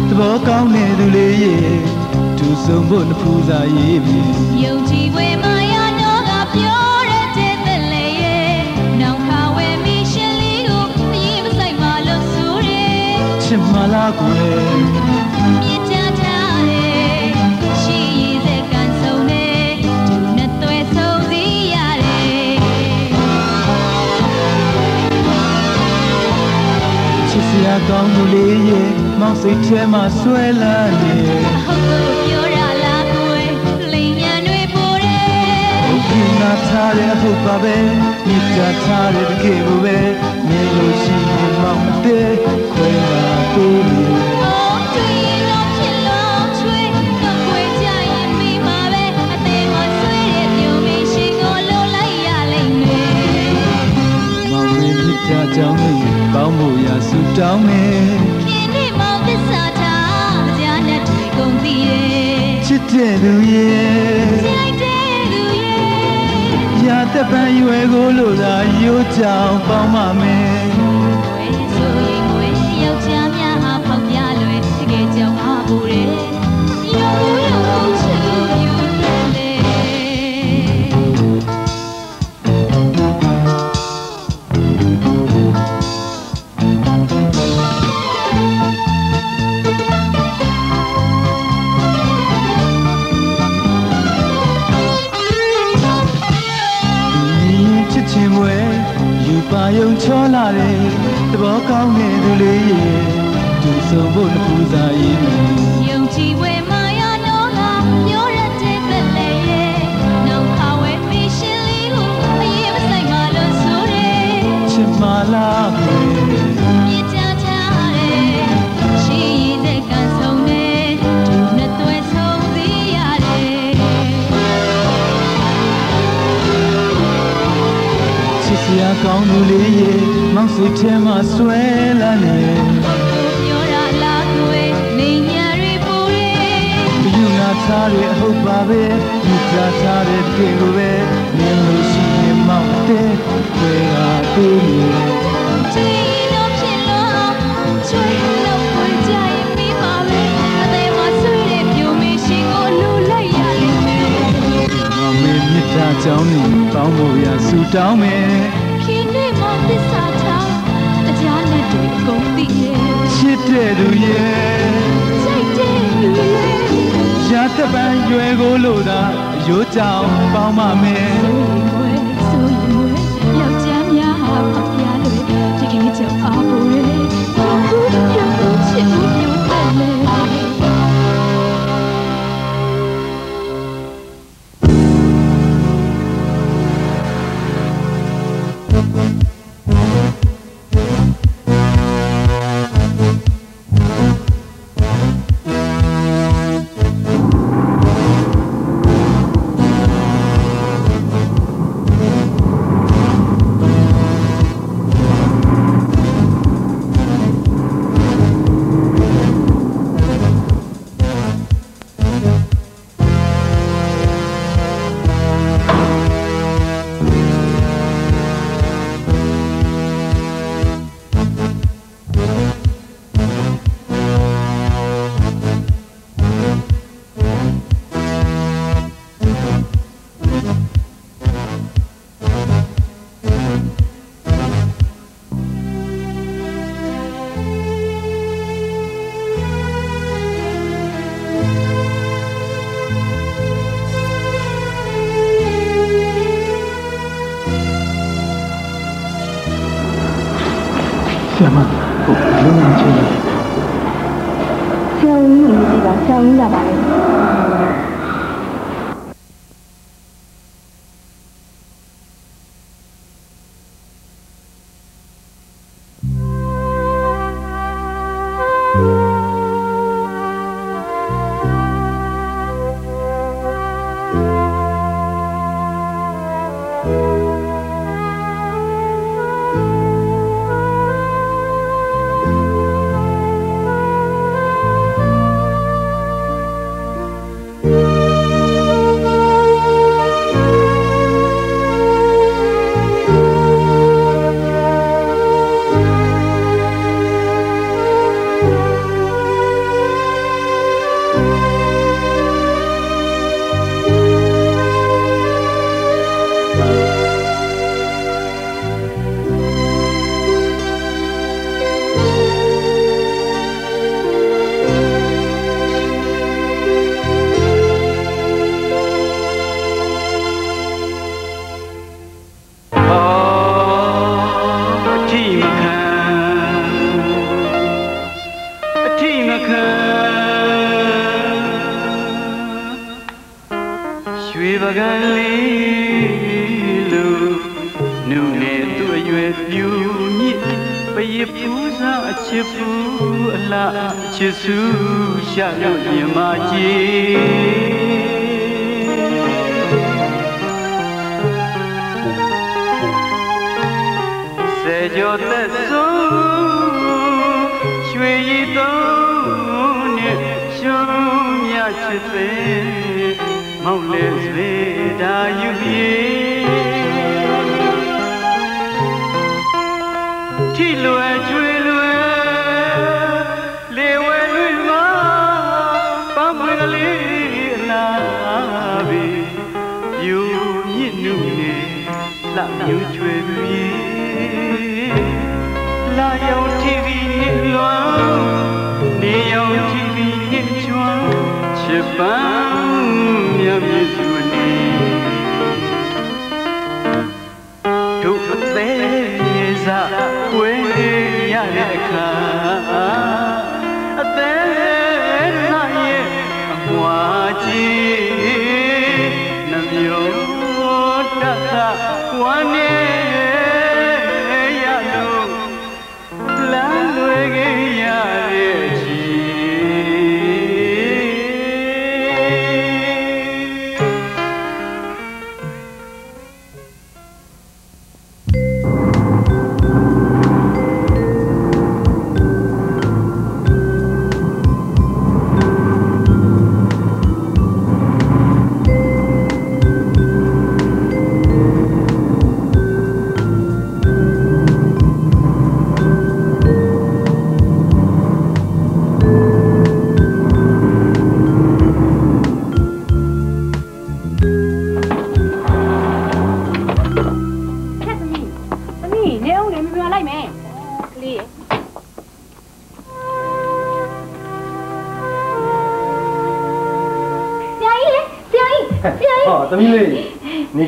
သဘောကောင်းတဲ့သူလေးရဲ့ သူဆုံးဖို့နှဖူးစာရေးပြီယုံကြည်ွယ်မာယာတော့ကပြောတဲ့တဲ့တဲ့လေရဲ့နောင်ခါဝဲမီရှင်လေးကိုအရင်မဆိုင်ပါလို့ဆိုတယ်ချစ်မလားကွယ်မြစ်ကြထားတယ်ရှိရည်စက်ကန်ဆုံးတယ်သူနဲ့သွဲဆုံးစီရတယ်ချစ်စရာကောင်းသူလေးရဲ့မောင်စိတ်ထဲမှာဆွဲလန်းနေဟုတ် ထားတဲ့ဟုတ်ပါပဲမြစ်တာထားတဲ့တကယ်ကိုပဲမြင်လို့ရှိရင်မောင်မတဲ့ခွဲတာကိုယ်အော်တွေ့ရင်တော့ဖြစ်လို့ချွေးတော့ခွေကြရင်မိမှာပဲအသေးမဆွေးတဲ့မျိုးမင်းရှင်ကိုလိုလိုက်ရလိမ့်မယ်မောင်မင်းမြစ်တာကြောင့်လည်းကောင်းဖို့ရာဆုတောင်းမယ်ခင်းနေမောင်သစ္စာထားကြားနဲ့တွေ့ကုန်သေးတယ်ချစ်တဲ့သူရဲ့ကြိုက်တဲ့လူရဲ့ ရာသက်ပန်းရွယ်ကိုလို့သာရိုးကြောင်ပေါင်းပါမယ် ယူပါယုံချောလာတယ်သဘောကောင်းတဲ့သူလေးရဲ့သူဆုံးဖို့နှဖူးစာရေးမယ်ယုံကြည်ဝဲမာယာတော့ကပြောရတဲ့ပဲလေရဲ့နောက်ခါဝဲမီရှင်လေးကိုအရင်မဆိုင်ပါလို့ဆိုတယ်ချစ်မလား ဆရာကောင်းသူလေးရေမောင်စုထဲမှာဆွဲလာနေပြောရလားကိုယ်နေညာရီပူရေပြုနာထားရဲ့အဟုတ်ပါပဲပြုစားထားတဲ့ပြေကိုပဲမြင်လို့ရှိရင်မောင်တဲ့တွေ့ရတွေ့ရင်ချီတော့ဖြစ်လို့ချွေလို့ခွင့်ကြိုင်မိပါပဲအသေးမဆွေးတဲ့ပြုံးမရှိကိုလူလိုက်ရလိမ့်မယ်မောင်မေမြတ်တာကြောင့်နေပေါင်းဖို့ရဆူတောင်းမယ် ချစ်တဲ့သူရဲ့စိတ်တည်းလူရဲ့ရတပန်ရွယ်ကိုလို့သာရိုးကြောင်ပေါင်းမမယ်ချစ် ကြောသက်ဆုံးရွှေရည်သုံးနဲ့ရှုံးမြချစ်စေမောင်လေးစွေဒါယူပြေ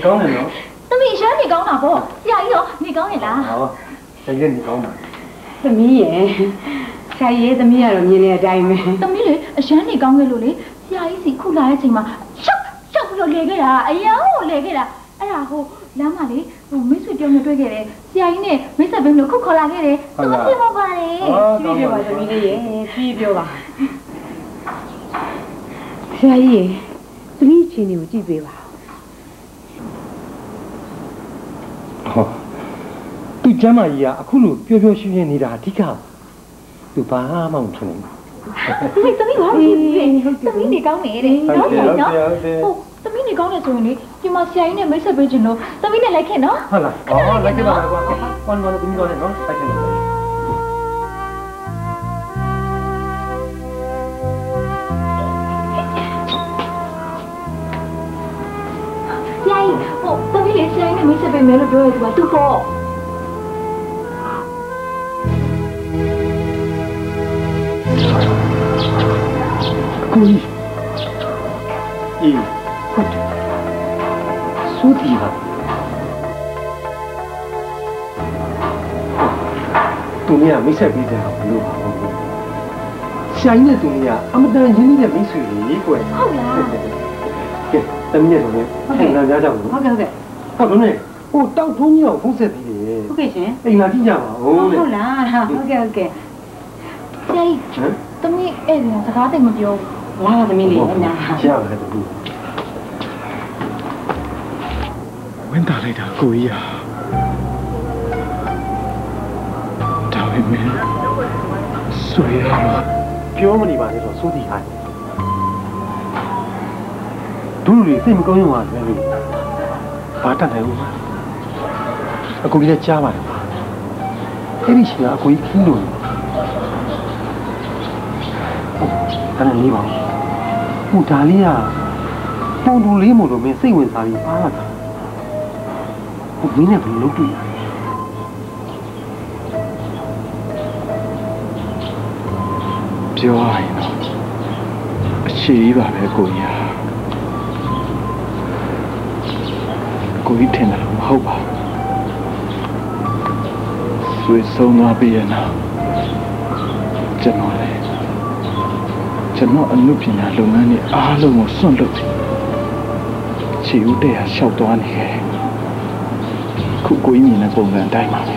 ကောင်းတယ်နော်သမီးရမ်းနေကောင်းတာပေါ့ဆရာကြီးရောနေကောင်းရဲ့လားဟောတကယ်နေကောင်းပါသမီးရဲ့ဆရာကြီးသမီးကတော့မြင်နေတဲ့အတိုင်းပဲသမီးလေအရမ်းနေကောင်းခဲ့လို့လေဆရာကြီးစီခုလာတဲ့အချိန်မှာရှောက်ရှောက်ပြီးတော့လေခဲ့တာအရန်ကိုလေခဲ့တာအဲ့ဒါဟိုလမ်းမှာလေဟိုမိတ်ဆွေတယောက်နဲ့တွေ့ခဲ့တယ်ဆရာကြီးနဲ့မိတ်ဆက်ဘင်းလို့ခုခေါ်လာခဲ့တယ်သူမသိမပါလေပြည့်ပြောပါသမီးလေးရဲ့ပြည့်ပြောပါဆရာကြီးသမီးချင်းတွေကိုကြည့်ပေးပါ ဟောသူ ကျမ်းမာကြီးကအခုလိုပျော်ပျော်ရွှင်ရွှင်နေတာအဓိကသူဘာမှမဖြစ်နိုင်ဘူးသမီးသမီးဘာလို့ဖြစ်သမီးနေကောင်းနေတယ်ဟုတ်နော်တယ်ဟုတ်တယ်နော်ဟုတ်တယ်ဟိုသမီးနေကောင်းနေဆိုရင်လေဒီမှာဆရာကြီးနဲ့မိတ်ဆက်ပေးခြင်းလို့သမီးနဲ့လိုက်ခဲ့နော်ဟုတ်လားဟောလိုက်ကြပါလားကွာကွန်ကွန်သမီးကောင်းနေနော်လိုက်ကြပါဆရာကြီးဟိုသမီးလေးဆရာကြီးနဲ့မိတ်ဆက်ပေးမယ်လို့ပြောရသူကသူ့ပေါ့ ကိုကြီးအေးဟုတ်တယ်စိုးတီပါသူမြမိတ်ဆက်ပြီးတယ်ဘလို့ပါဘူးဆရာကြီးနဲ့သူမြအမတန်ရင်းနှီးတဲ့မိတ်ဆွေကြီးကွယ်ဟုတ်လားကဲတမီးရဲ့ဆိုရင်ဟဲ့လာကြကြဘူးဟုတ်ကဲ့ဟုတ်ကဲ့ဟုတ်တော့နဲ့ဟိုတောက်ထုံးကြီးအောင်ဖုံးဆက်ပြီးတယ်ဟုတ်ကဲ့ရှင်အိမ်လာကြည့်ကြပါဦးလေဟုတ်လားဟုတ်ကဲ့ဟုတ်ကဲ့ ဆရာကြီးဟမ်သမီးအဲ့ဒီစကားတိတ်မပြောဘူးလာပါသမီးလေးအများရပါတယ်တူဝင်တာလိုက်တာကိုကြီးอ่ะဒါပေမဲ့ဆွေရမှာပြောမနေပါနဲ့တော့စိုးတီဟာဒူလူတွေစိတ်မကောင်းရုံပါလေလို့ဘာတတ်နိုင်ဦးမအကူကြီးလည်းကြားပါတယ်အဲ့ဒီရှင်ကအကူကြီးခင်းလို့အဲ့ ဒါနေပါဟိုဒါလေးကပုံတူလေးမို့လို့မင်းစိတ်ဝင်စားပြီးပါလာတာဟိုမင်းနဲ့ဘယ်လိုလုပ်တွေ့ရလဲပြောရရင်တော့အခြေကြီးပါပဲကိုကြီးอ่ะကိုကြီးထင်တယ်လို့မဟုတ်ပါဘူးဆွေဆုံးသွားပြီရဲ့နောက်ကျွန် ကျွန်တော်အမှုပညာလုပ်ငန်းတွေအားလုံးကိုစွန့်လွတ်ပြီးခြေဦးတဲ့ဟာရှောက်သွားနေခဲ့တယ်ခုကိုကြီးမြင်တဲ့ပုံစံအတိုင်းပါပဲ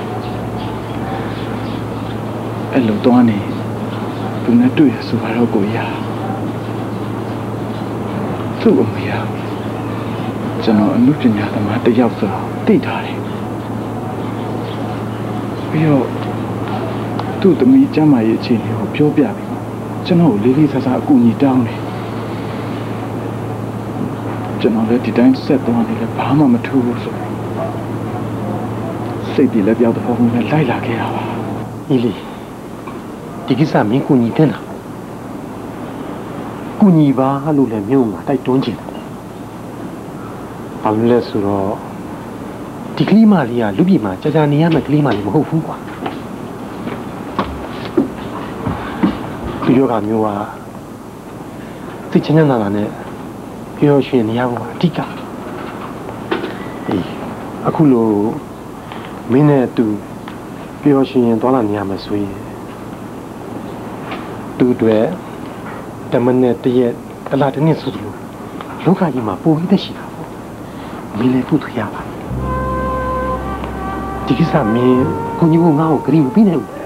အဲ့လိုသွားနေသူနဲ့တွေ့ရဆိုတော့ကိုကြီးဟာသူ့အမေဟာကျွန်တော်အမှုပညာသမားတစ်ယောက်ဆိုတော့သိထားတယ်ပြီးတော့သူ့သမီးကျမ်းမာရေးအခြေအနေကိုပြောပြပြီး ကျွန်တော်ကိုလေးလေးဆဆအကူအညီတောင်းတယ်ကျွန်တော်လည်းဒီတိုင်းဆက်သွားနေလဲဘာမှမထူးဘူးဆိုစိတ်ပြေလက်ပြောက်တဲ့ပုံနဲ့လိုက်လာခဲ့တာပါညီလေးဒီကိစ္စမင်းကူညီတင်တာကူညီပါလို့လည်းမြို့မှာတိုက်တွန်းချင်တယ်ဘာလို့လဲဆိုတော့ဒီကလေးမလေးကလူပြည်မှာကြာကြာနေရမယ့်ကလေးမလေးမဟုတ်ဘူးကွာ ဒီယောဂမျိုးကသိချင်တဲ့နာလာနဲ့ပြောရှင်နေရဖို့အဓိကအေးအခုလိုမင်းနဲ့သူပြောရှင်ရင်သွားလာနေရမယ်ဆိုရင်သူ့အတွက်တမနဲ့တရက်တလားတစ်နှစ်ဆိုသလိုလောကကြီးမှာပိုပြီးသက်ရှိတာပေါ့မင်းလည်းသူ့ထွေရပါဒီကိစ္စမင်းကိုကြီးကငါ့ကိုဂရိမပြီးနိုင်ဘူး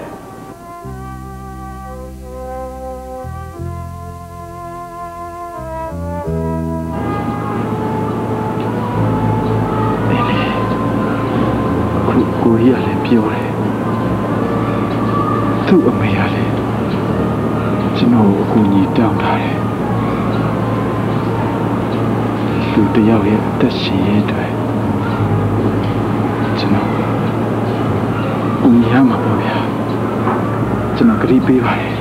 ကျွန်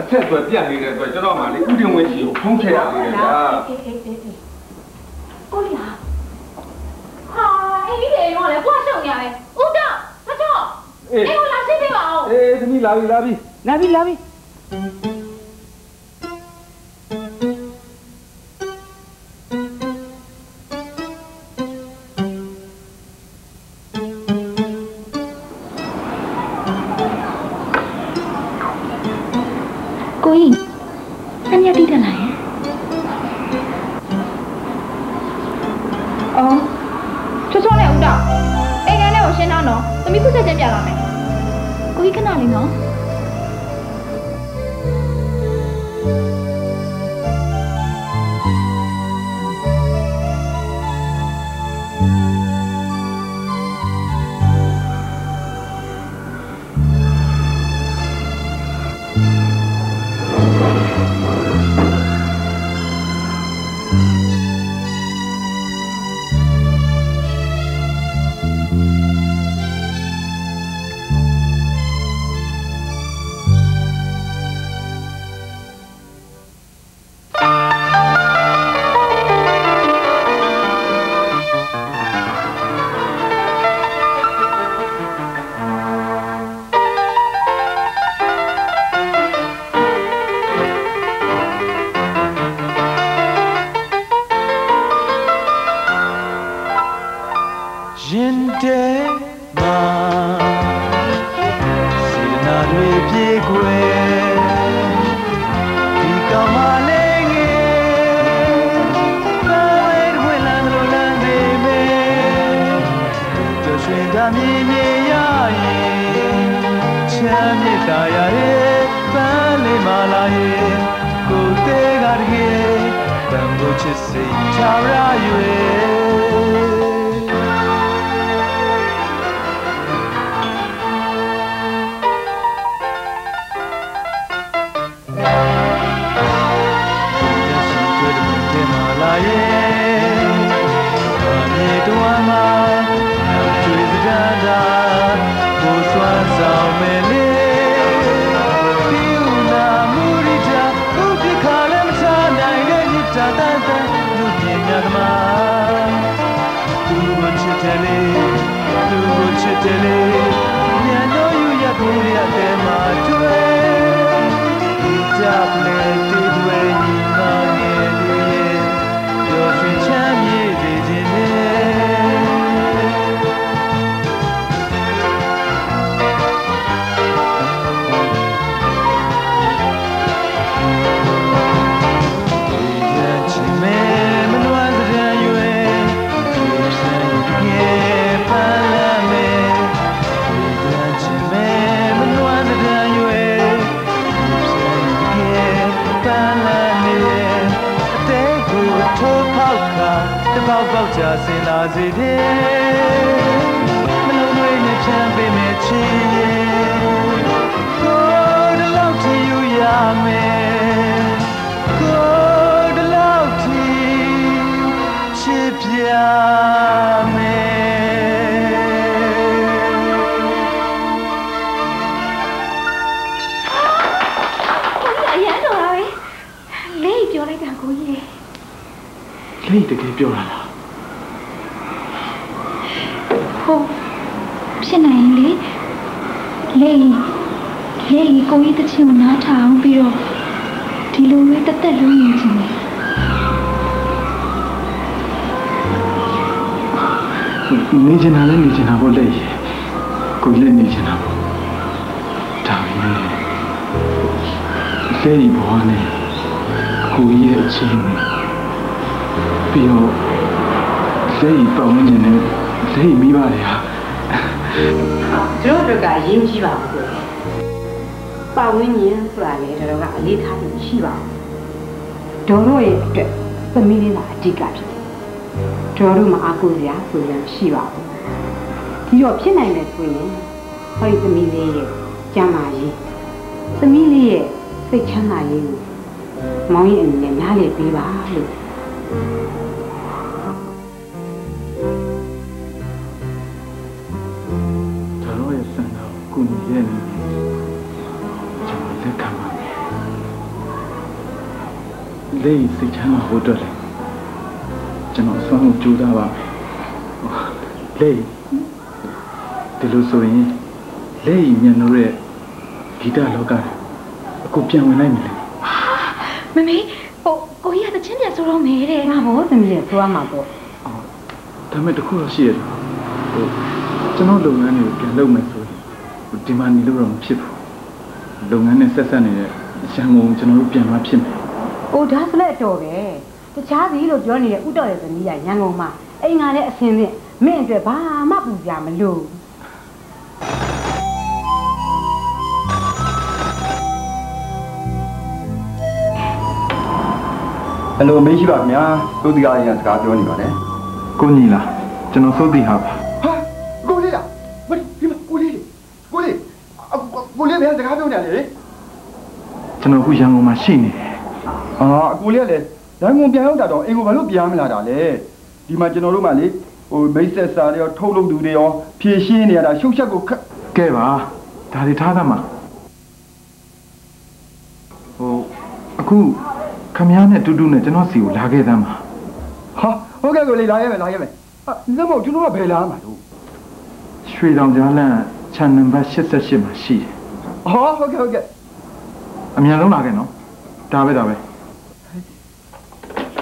အထက်အတွက်ပြတ်နေတဲ့အတွက်ကျွန်တော်မှလေဥဒင်ဝင်းကြီးကိုဖုံးချရသေးတယ်ဗျာအေးအေးအေးအေးကိုရဟာအေးတယ်ရောလေဘွားရှုံရပဲဦးတော့မတော့အေးဟိုလာရှင်းပြပါအောင်အေးသမီးလာပြီလာပြီလာပြီလာပြီ ဒါတော့ရဲ့စံတော်ကုညီရဲ့နေကျွန်တော်လက်ခံပါမယ်လေးစိတ်ချမ်းသာဖို့အတွက်လည်းကျွန်တော်စွမ်းလို့ကြိုးစားပါမယ်လေးဒီလိုဆိုရင်လေးညံ့လို့ရဲ့ဂီတလောကအခုပြန်ဝင်လိုက်မယ်မမေဟိုကိုကြီးကတချင်းပြန်ဆိုတော့မယ်တဲ့ငါဘောသမီးရဲ့သွားမှာပေါ့ဒါပေမဲ့တခုတော့ရှိရတယ် ကျွန်တော်လုပ်ငန်းတွေကိုပြန်လုပ်မယ်ဆိုရင်ဟိုဒီမှာနေလို့တော့မဖြစ်ဘူးလုပ်ငန်းနဲ့ဆက်ဆက်နေတဲ့ရန်ကုန်ကျွန်တော်တို့ပြန်มาဖြစ်မယ်။အိုဒါဆိုလည်းအတော်ပဲ။တခြားစီလို့ပြောနေတဲ့ဥတော်ရဲ့သမီးကရန်ကုန်မှာအိမ်ကလည်းအစင်းသင့်မင်းအတွက်ဘာမှပူကြမလို့ဟယ်လိုမေးရှိပါခင်ဗျာသို့ဒီကားရင်စကားပြောနေပါတယ်ကိုညီလားကျွန်တော်စိုးတည်ဟာပါ ကျွန်တော်အခုရန်ကုန်မှာရှိနေတယ်အာအကိုလေးကလည်းရန်ကုန်ပြန်ရောက်တာတော့အိမ်ကိုဘာလို့ပြန်မလာတာလဲဒီမှာကျွန်တော်တို့မှလေဟိုမိတ်ဆက်စာတွေရောထုတ်လုပ်သူတွေရောဖြည့်ရှင်းနေရတာရှုပ်ချက်ကိုခက်ကဲပါဒါတွေထားသမှာဟိုအခုခမည်းနဲ့တူတူနဲ့ကျွန်တော်စီကိုလာခဲ့သမ်းပါဟာဟုတ်ကဲ့ကိုလေးလာရမယ်လာရမယ်ဟာလက်မောက်ကျွန်တော်ကဘယ်လာမှာလို့ရွှေတောင်ကြားလမ်းခြံနံပါတ်88မှာရှိတယ်ဟောဟုတ်ကဲ့ဟုတ်ကဲ့ အမြန်ဆုံးလာခဲ့နော်ဒါပဲဒါပဲ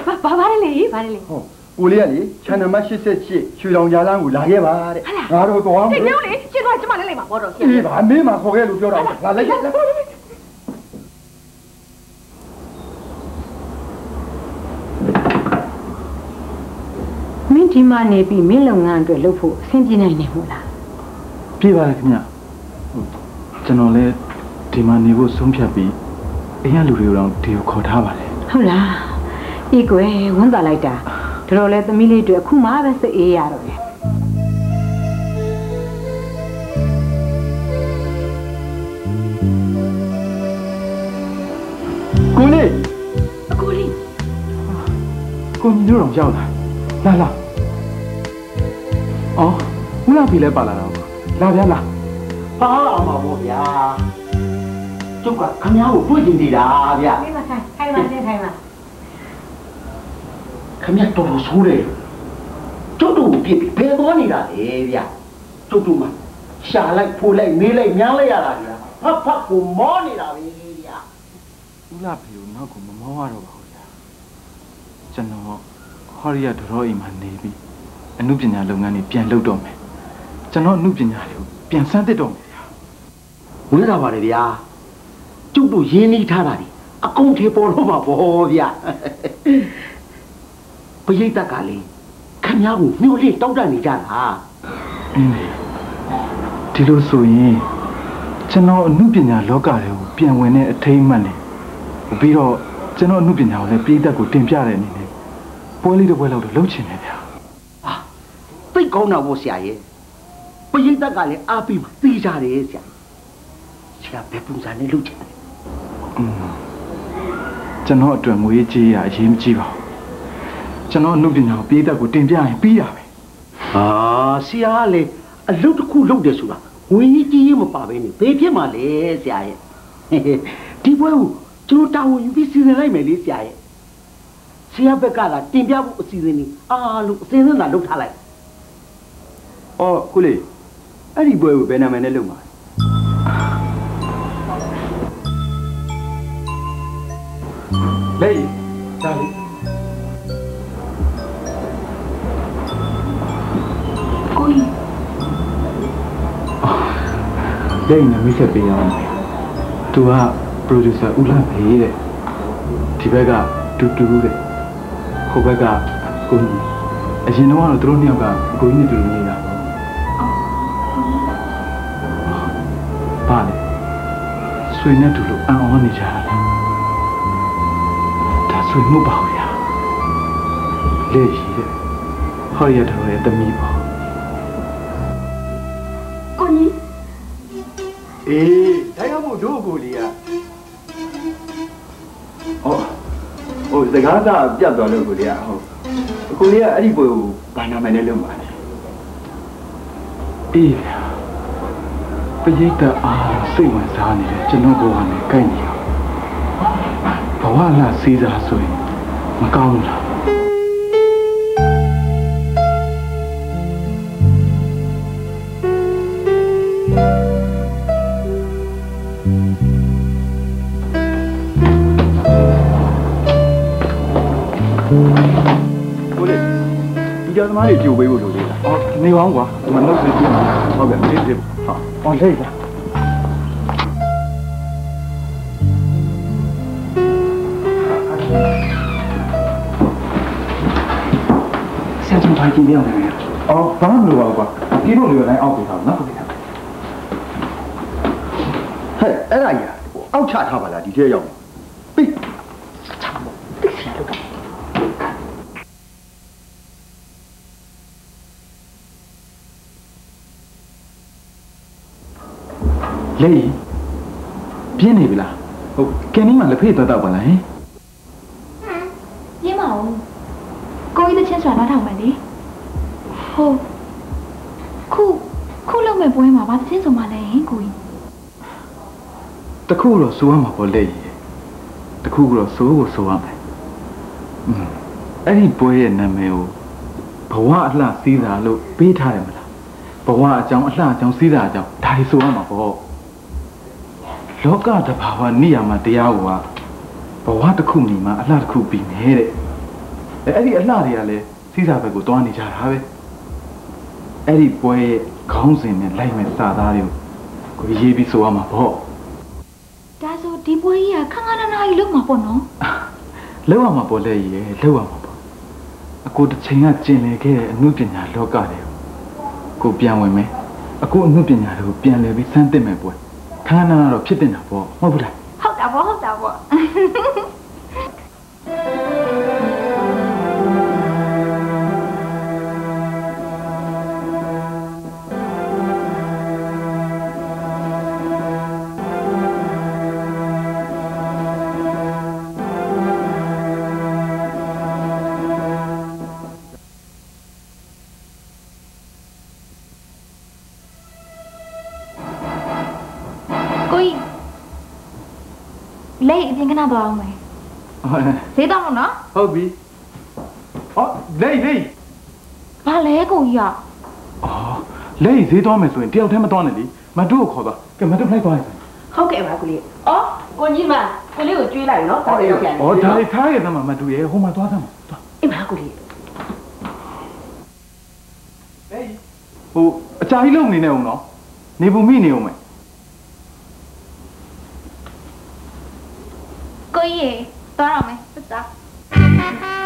ဘာဘာဘာလဲလေဘာလဲလေဟောကိုလေးကလေခြံနံပါတ်88ရွှေတောင်ကြားလမ်းကိုလာခဲ့ပါတဲ့ငါတို့သွားတိမယ်တ်မျိုးလေရှင်းတော့ကျမလည်းလိုက်ပါဘောတော့ရှင်းအေးပါမင်းမခေါ်ခဲ့လို့ပြောတာငါလိုက်ခဲ့မင်းဒီမှာနေပြီးမင်းလုပ်ငန်းအတွက်လုပ်ဖို့အဆင်ပြေနိုင်နေမို့လားပြပါခင်ဗျဟိုကျွန်တော်လည်း ဒီမှာနေဖို့ဆုံးဖြတ်ပြီးအိမ်ကလူတွေကိုတော့ဒီကိုခေါ်ထားပါတယ်ဟုတ်လားအေးကွယ်ဝမ်းသာလိုက်တာတော်တော်လဲသမီးလေးအတွက်အခုမှပဲစိတ်အေးရတော့တယ်ကိုလေးအကိုလေးကိုညီတို့တော့ရောက်လာလာလာအော်ဦးလာပြီလဲပါလာတော့လာဗျာလာပါလာမှာပေါ့ဗျာ ကျုပ်ကခမ ्या ကိုတွေ့ကျင်နေတာဗျာမင်းမဆိုင်ခိုင်းပါနဲ့ခိုင်းပါခမ ्या တော်တော်ဆိုးတယ်ကျုပ်တို့ကိုပြစ်ပြီးဘယ်သွားနေတာလဲဗျာကျုပ်တို့မှရှာလိုက်ဖိုးလိုက်မေးလိုက်မြန်းလိုက်ရတာဗျာဖတ်ဖတ်ကိုမောနေတာပဲဗျာဦးလာပြီကိုနောက်ကိုမမောရတော့ပါဘူးဗျာကျွန်တော်ဟောရီယာဒရောအိမ်မှာနေပြီးအမှုပညာလုပ်ငန်းတွေပြန်လုပ်တော့မယ်ကျွန်တော်အမှုပညာတွေကိုပြန်စမ်းသစ်တော့မယ်ဗျာဝေးတာပါတယ်ဗျာ ကျုပ်တို့ရင်းနှီးထားတာဒီအကုန်ထေပေါ်တော့မှာပေါ့ဗျာပရိသတ်ကလေခမ ्या ကိုမျောလေးတောက်တနေကြတာ အင်းလေဒီလိုဆိုရင်ကျွန်တော်အမှုပညာလောကတွေကိုပြန်ဝင်တဲ့အထိမ့်အမှတ်နဲ့ပြီးတော့ကျွန်တော်အမှုပညာကိုလည်းပြည်သက်ကိုတင်ပြတဲ့အနေနဲ့ပွဲလေးတစ်ပွဲလောက်တော့လုပ်ချင်တယ်ဗျာ ဟာသိတ်ကောင်းတာပေါ့ဆရာရဲ့ပရိသတ်ကလည်းအားပြီးမှသိကြတယ်ဆရာဆရာဘယ်ပုံစံနဲ့လုပ်ချင်လဲ อืม ကျွန်တော်အတွက်ငွေကြေးရအရေးမကြီးပါဘူးကျွန်တော်အမှုပညာကိုပြည်သက်ကိုတင်ပြရင်ပြီးတာပဲဟာဆရာကလေအလုပ်တစ်ခုလုပ်တယ်ဆိုတာဝင်းကြီးကြီးမပါပဲနေဘယ်ဖြစ်မှာလဲဆရာရဲ့ဒီပွဲကိုကျွန်တော်တာဝန်ယူပြီးစီစဉ်လိုက်မယ်လေဆရာရဲ့ဆရာဘက်ကလာတင်ပြဖို့အစီအစဉ်ကြီးအားလုံးအစင်းစင်းသာလုပ်ထားလိုက်အော်ကိုလေးအဲ့ဒီပွဲကိုဘယ်နာမည်နဲ့လုပ်မှာလဲ လေဒါလေးကိုကြီးလေနာမည်ဆက်ပေးရအောင်သူက producer ဦးလာဖေးတဲ့ဒီဘက်ကတူတူတဲ့ဟိုဘက်ကကိုကြီးအရင်တော့ကတော့သူတို့နှစ်ယောက်ကကိုကြီးနဲ့တူတူနေတာပါလေဆွေနဲ့တူလို့အံ့ဩနေကြတာလားဒါ ဆွေမှုပါဘူးဗျာလေရှိတဲ့ဟောရတော်ရဲ့တမီးပေါ့ကိုကြီးအေးဒါကြောင့်မို့တို့ကိုလေးကဟောဟိုစကားသာပြတ်သွားလို့ကိုလေးကဟုတ်ကိုလေးကအဲ့ဒီပွဲကိုဘာနာမည်နဲ့လုပ်မှာလဲအေးဗျာပရိသတ်အားလုံးစိတ်ဝင်စားနေတဲ့ကျွန်တော်ဘဝနဲ့ကိုက်နေအောင်ဘ ဝလာစီးစားဆိုရင်မကောင်းဘူးလားကိုလေဒီကြောင်သမားတွေကြိုပေးဖို့လိုသေးလားအော်နေပါဦးကွာဒီမှာလောက်ပြီးပြင်ပါဟုတ်ကဲ့လေးလေးဟာအော်လိတ်လား ဆရာကျွန်တော်ကြည့်ပြအောင်မယ်အော်ဘာမှမလိုပါဘူးကွာဒီလိုလိုတိုင်းအောက်ပေးထားနော်ဟုတ်ကဲ့ဟဲ့အဲ့ဒါကြီးအောက်ချထားပါလားဒီထဲရောက်ပြီးလိတ်ပြင်းနေပြီလားဟုတ်ကဲနီးမှလက်ဖေးတော့တော့ပါလားဟင်ရင်းမအောင်ကိုကြီးတချင်းဆိုတာနားထောင်မယ်လေဟုတ်ခုခုလုံးမဲ့ပွဲမှာဗာတချင်းဆိုမှလည်းဟင်ကိုကြီး တ ခုတော့စိုးရမှာပေါ့လိတ်ရေတခုကတော့စိုးကိုစိုးရမယ်อืมအဲ့ဒီပွဲရဲ့နာမည်ကိုဘဝအလှစည်းတာလို့ပေးထားတယ်မလားဘဝအကြောင်းအလှအကြောင်းစည်းတာအကြောင်းဒါတွေဆိုရမှာပေါ့လောကတဘာဝနိယာမတရားကိုကဘဝတစ်ခုနေမှာအလှတစ်ခုပြီးမယ်တဲ့အဲ့အဲ့ဒီအလှတွေကလည်းစည်းစာဘက်ကိုတွားနေကြတာပဲအဲ့ဒီပွဲရဲ့ခေါင်းစဉ်နဲ့လိုက်မဲ့စာသားတွေကိုကိုရေးပြီးဆိုရမှာပေါ့ ဒါဆိုဒီပွဲကြီးကခန်းခန်းနာနာကြီးလုံးမှာပေါ့နော်လောက်ရမှာပေါ့လေရေလောက်ရမှာပေါ့အကိုတစ်ချိန်ကကျင်လည်ခဲ့တဲ့အမှုပညာလောကတွေကိုကိုပြန်ဝင်မယ်အကိုအမှုပညာတွေကိုပြန်လည်ပြီးစမ်းသစ်မယ်ပွဲခန္ဓာကတော့ဖြစ်တင်တာပေါ့မဟုတ်ဘူးလားဟုတ်တာပေါ့ဟုတ်တာပေါ့ လေအပြင်ခဏသွားအောင်မယ်ဟုတ်ဈေးတော့မနော်ဟုတ်ပြီဟောလိတ်လိတ်ဘာလဲကိုကြီးကအော်လိတ်ဈေးသွားမယ်ဆိုရင်တယောက်တည်းမသွားနဲ့လေမတို့ကိုခေါ်သွားကဲမတို့လိုက်သွားရင်ဟုတ်ကဲ့ပါကိုလေးအော်ကိုကြီးမကိုလေးကိုကျွေးလိုက်နော်ဒါလေးတော့ပြန်ဩဒါလေးထားရသမှာမတို့ရဲ့ဟိုမှာသွားသမှာသွားအိမ်ပါကိုလေးလိတ်ဟိုအကြာကြီးလုံနေနေအောင်နော်နေဘူးမိနေအောင်မယ် ကိုကြီးရေသွားတော့မယ်သစ္စာ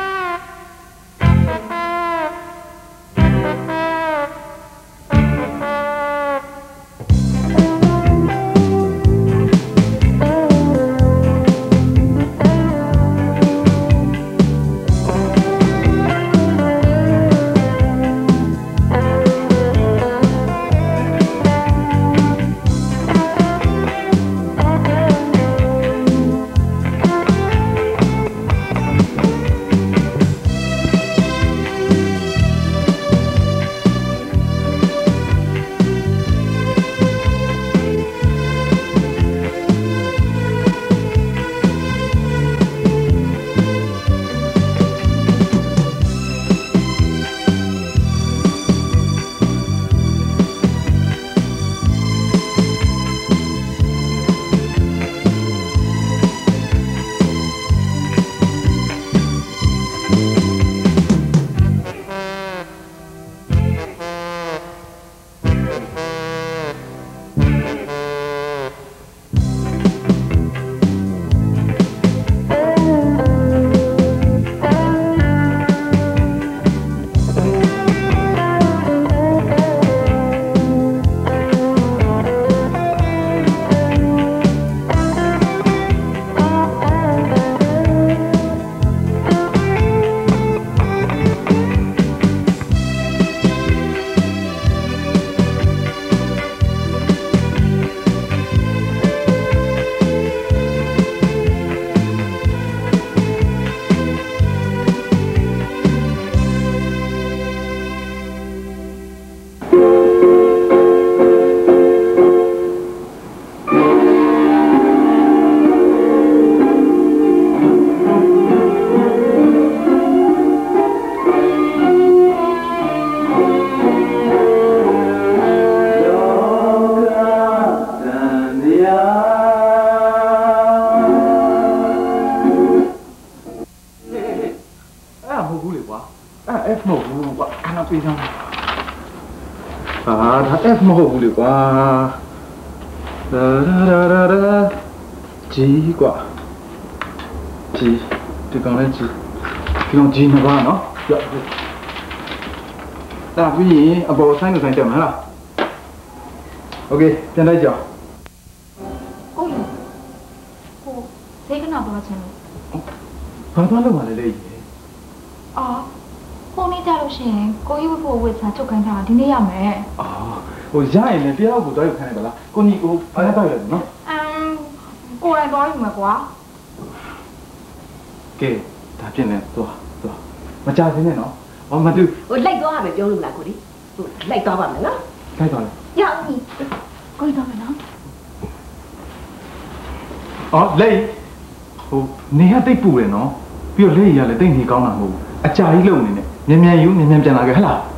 မဟုတ်ဘူးလေကွာဒါဒါဒါဒါဒါ G ကွာ G ဒီကောင်လည်း G ဒီကောင် G နှစ်ပါးနော်ရောက်ဒါပြီးရင်အပေါ်ဆိုင်ကိုဆိုင်တက်မှာလားโอเคပြန်လိုက်ကြအောင် ကိုကြီးဟိုဈေးကနာတော့ချင်လို့ ဘာသွားလို့မလဲလေ အော်ဟိုနေ့ကြလို့ရှိရင်ကိုကြီးဝတ်ဖို့ဝတ်စားချုပ်ခိုင်းတာဒီနေ့ရမယ် အာဟို ရရင်လည်းတရားကိုတော့ရောက်ခိုင်းလိုက်ပါလားကိုညီကိုဘာလဲတော့ရနော်အမ်ကိုယ်တိုင်သွားယူမယ်ကွာကဲဒါဖြစ်နေသွားသွားမကြစင်းနဲ့နော်ဘာမတူဟိုလိုက်သွားရမယ်ပြောလို့လားကိုလေးဟိုလိုက်သွားပါမယ်နော်ခိုင်းသွားလေရပြီကိုကြီးသွားမယ်နော်အော်လေဟိုနေရတိတ်ပူတယ်နော်ပြီးတော့လေရလည်းတိတ်နေကောင်းတာမဟုတ်ဘူးအကြာကြီးလုံနေနဲ့မြန်မြန်ယူမြန်မြန်ပြန်လာခဲ့ဟလားဟုတ်ကဲ့ပါ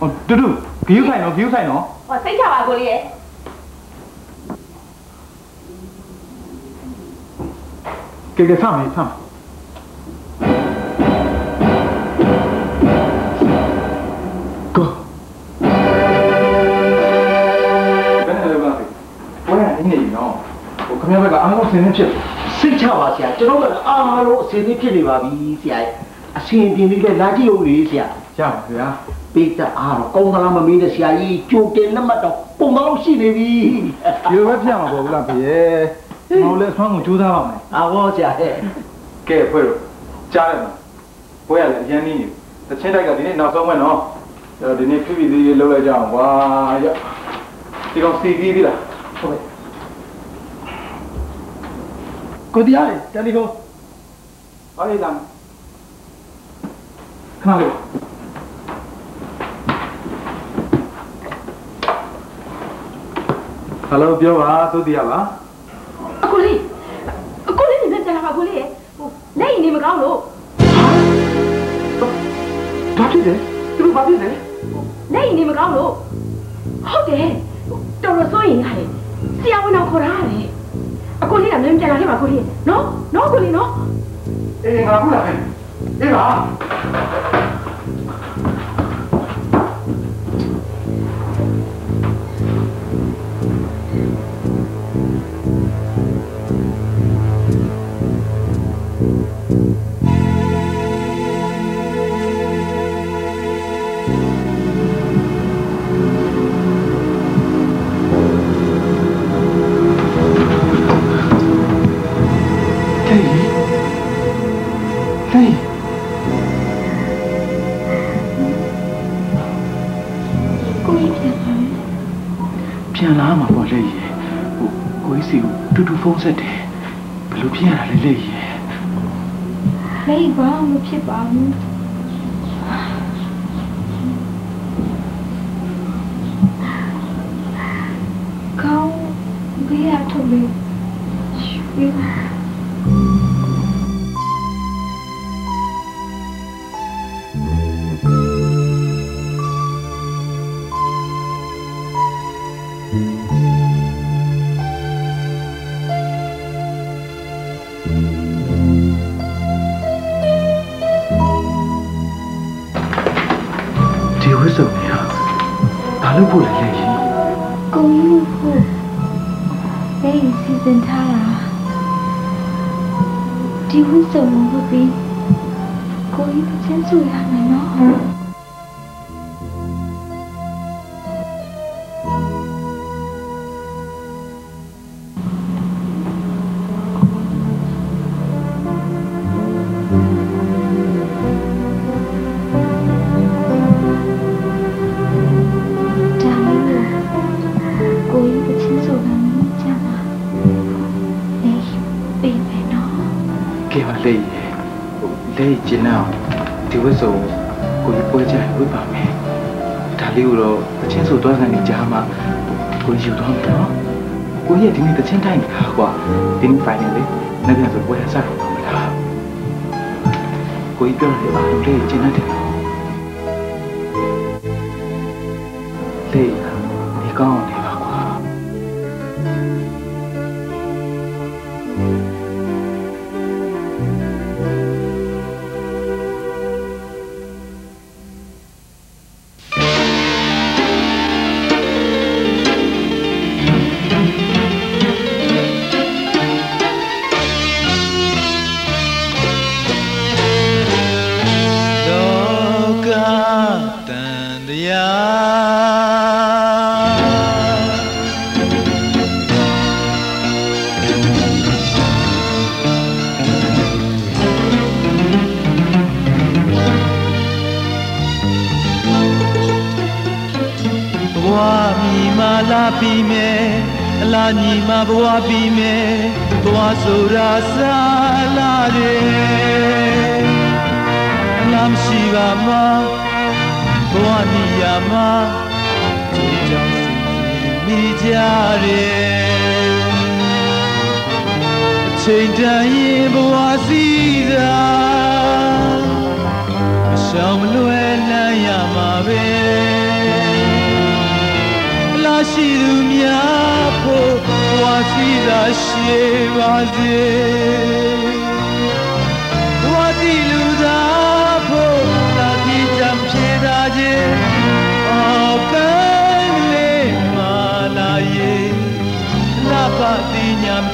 ဟိုတူတူဂယူးဆိုင်နော်ဂယူးဆိုင်နော်ဟောစိတ်ချပါကိုလေးရဲ့ကဲကဲဆမ်းမေးဆမ်းကိုဘယ်နဲ့လဲပါ့ဘယ်နဲ့နေနေနော်ဟိုခမရဘက်ကအားလုံးဆင်းနေဖြစ်စိတ်ချပါဆရာကျွန်တော်ကအားလုံးအစင်းသေးဖြစ်နေပါပြီဆရာရဲ့အစင်းပြင်းလေးလည်းလာကြည့်ဦးလေဆရာရပါဗျာ ပိတ်တအားတော့ကောင်းသလားမမေးတဲ့ဆရာကြီးကြိုတင်လက်မှတ်တော့ပုံမောင်းရှိနေပြီဒီလိုပဲပြမှာပေါ့ဘူးလားဖေ။ငေါလည်းဆွမ်းကိုကြိုးစားပါမယ်အာဘောဆရာရဲ့။ကဲဖွဲ့တော့ကြားတယ်မလား။ဘွဲရလည်းအရင်နေနေ။တချင်းတိုက်ကဒီနေ့နောက်ဆုံးပဲနော်။အဲ့တော့ဒီနေ့ပြပြသေးသေးလုပ်လိုက်ကြအောင်ကွာ။ရ။ဒီကောင်စီပြီးပြီလား။ဟုတ်ကဲ့။ကိုတရားလေတယ်လီဖုန်း။ဟောရေးလာမယ်။ခဏလေး။ ဟယ်လိုပြောပါသုတိယပါအကိုလေးအကိုလေးနေပြန်လာပါကိုလေးရဲ့ဟိုလက်ရင်နေမကောင်းလို့ဘာဖြစ်လဲသူတို့ဘာဖြစ်လဲလက်ရင်နေမကောင်းလို့ဟုတ်တယ်တော်တော်စိုးရင်ရတယ်ဆရာဝန်တော်ခေါ်တာရတယ်အကိုလေးကမြန်ပြန်လာခဲ့ပါကိုလေးနော်နော်ကိုလေးနော်အေးငါခုလာခဲ့အေးပါ တူတူဖုန်းဆက်တယ်ဘယ်လိုဖြစ်ရတာလဲလေရေလေးဘာမှမဖြစ်ပါဘူးကောင်းဘေးရထုတ်လို့ ဘာလို့ဖို့လဲလေရေကိုကြီးဖို့လေးစီစဉ်ထားတာဒီဝိစုံမဟုတ်ပြီးကိုကြီးတစ်ချ ကိုကြီးကဒီနေ့တချင်းတိုင်းနေတာကွာဒီနေ့ final လေနေ့ပြန်ဆိုပွဲရစားတော့မလားကိုကြီးပြောတယ်ပါလေကျင်းတယ် လာပါတိညာမ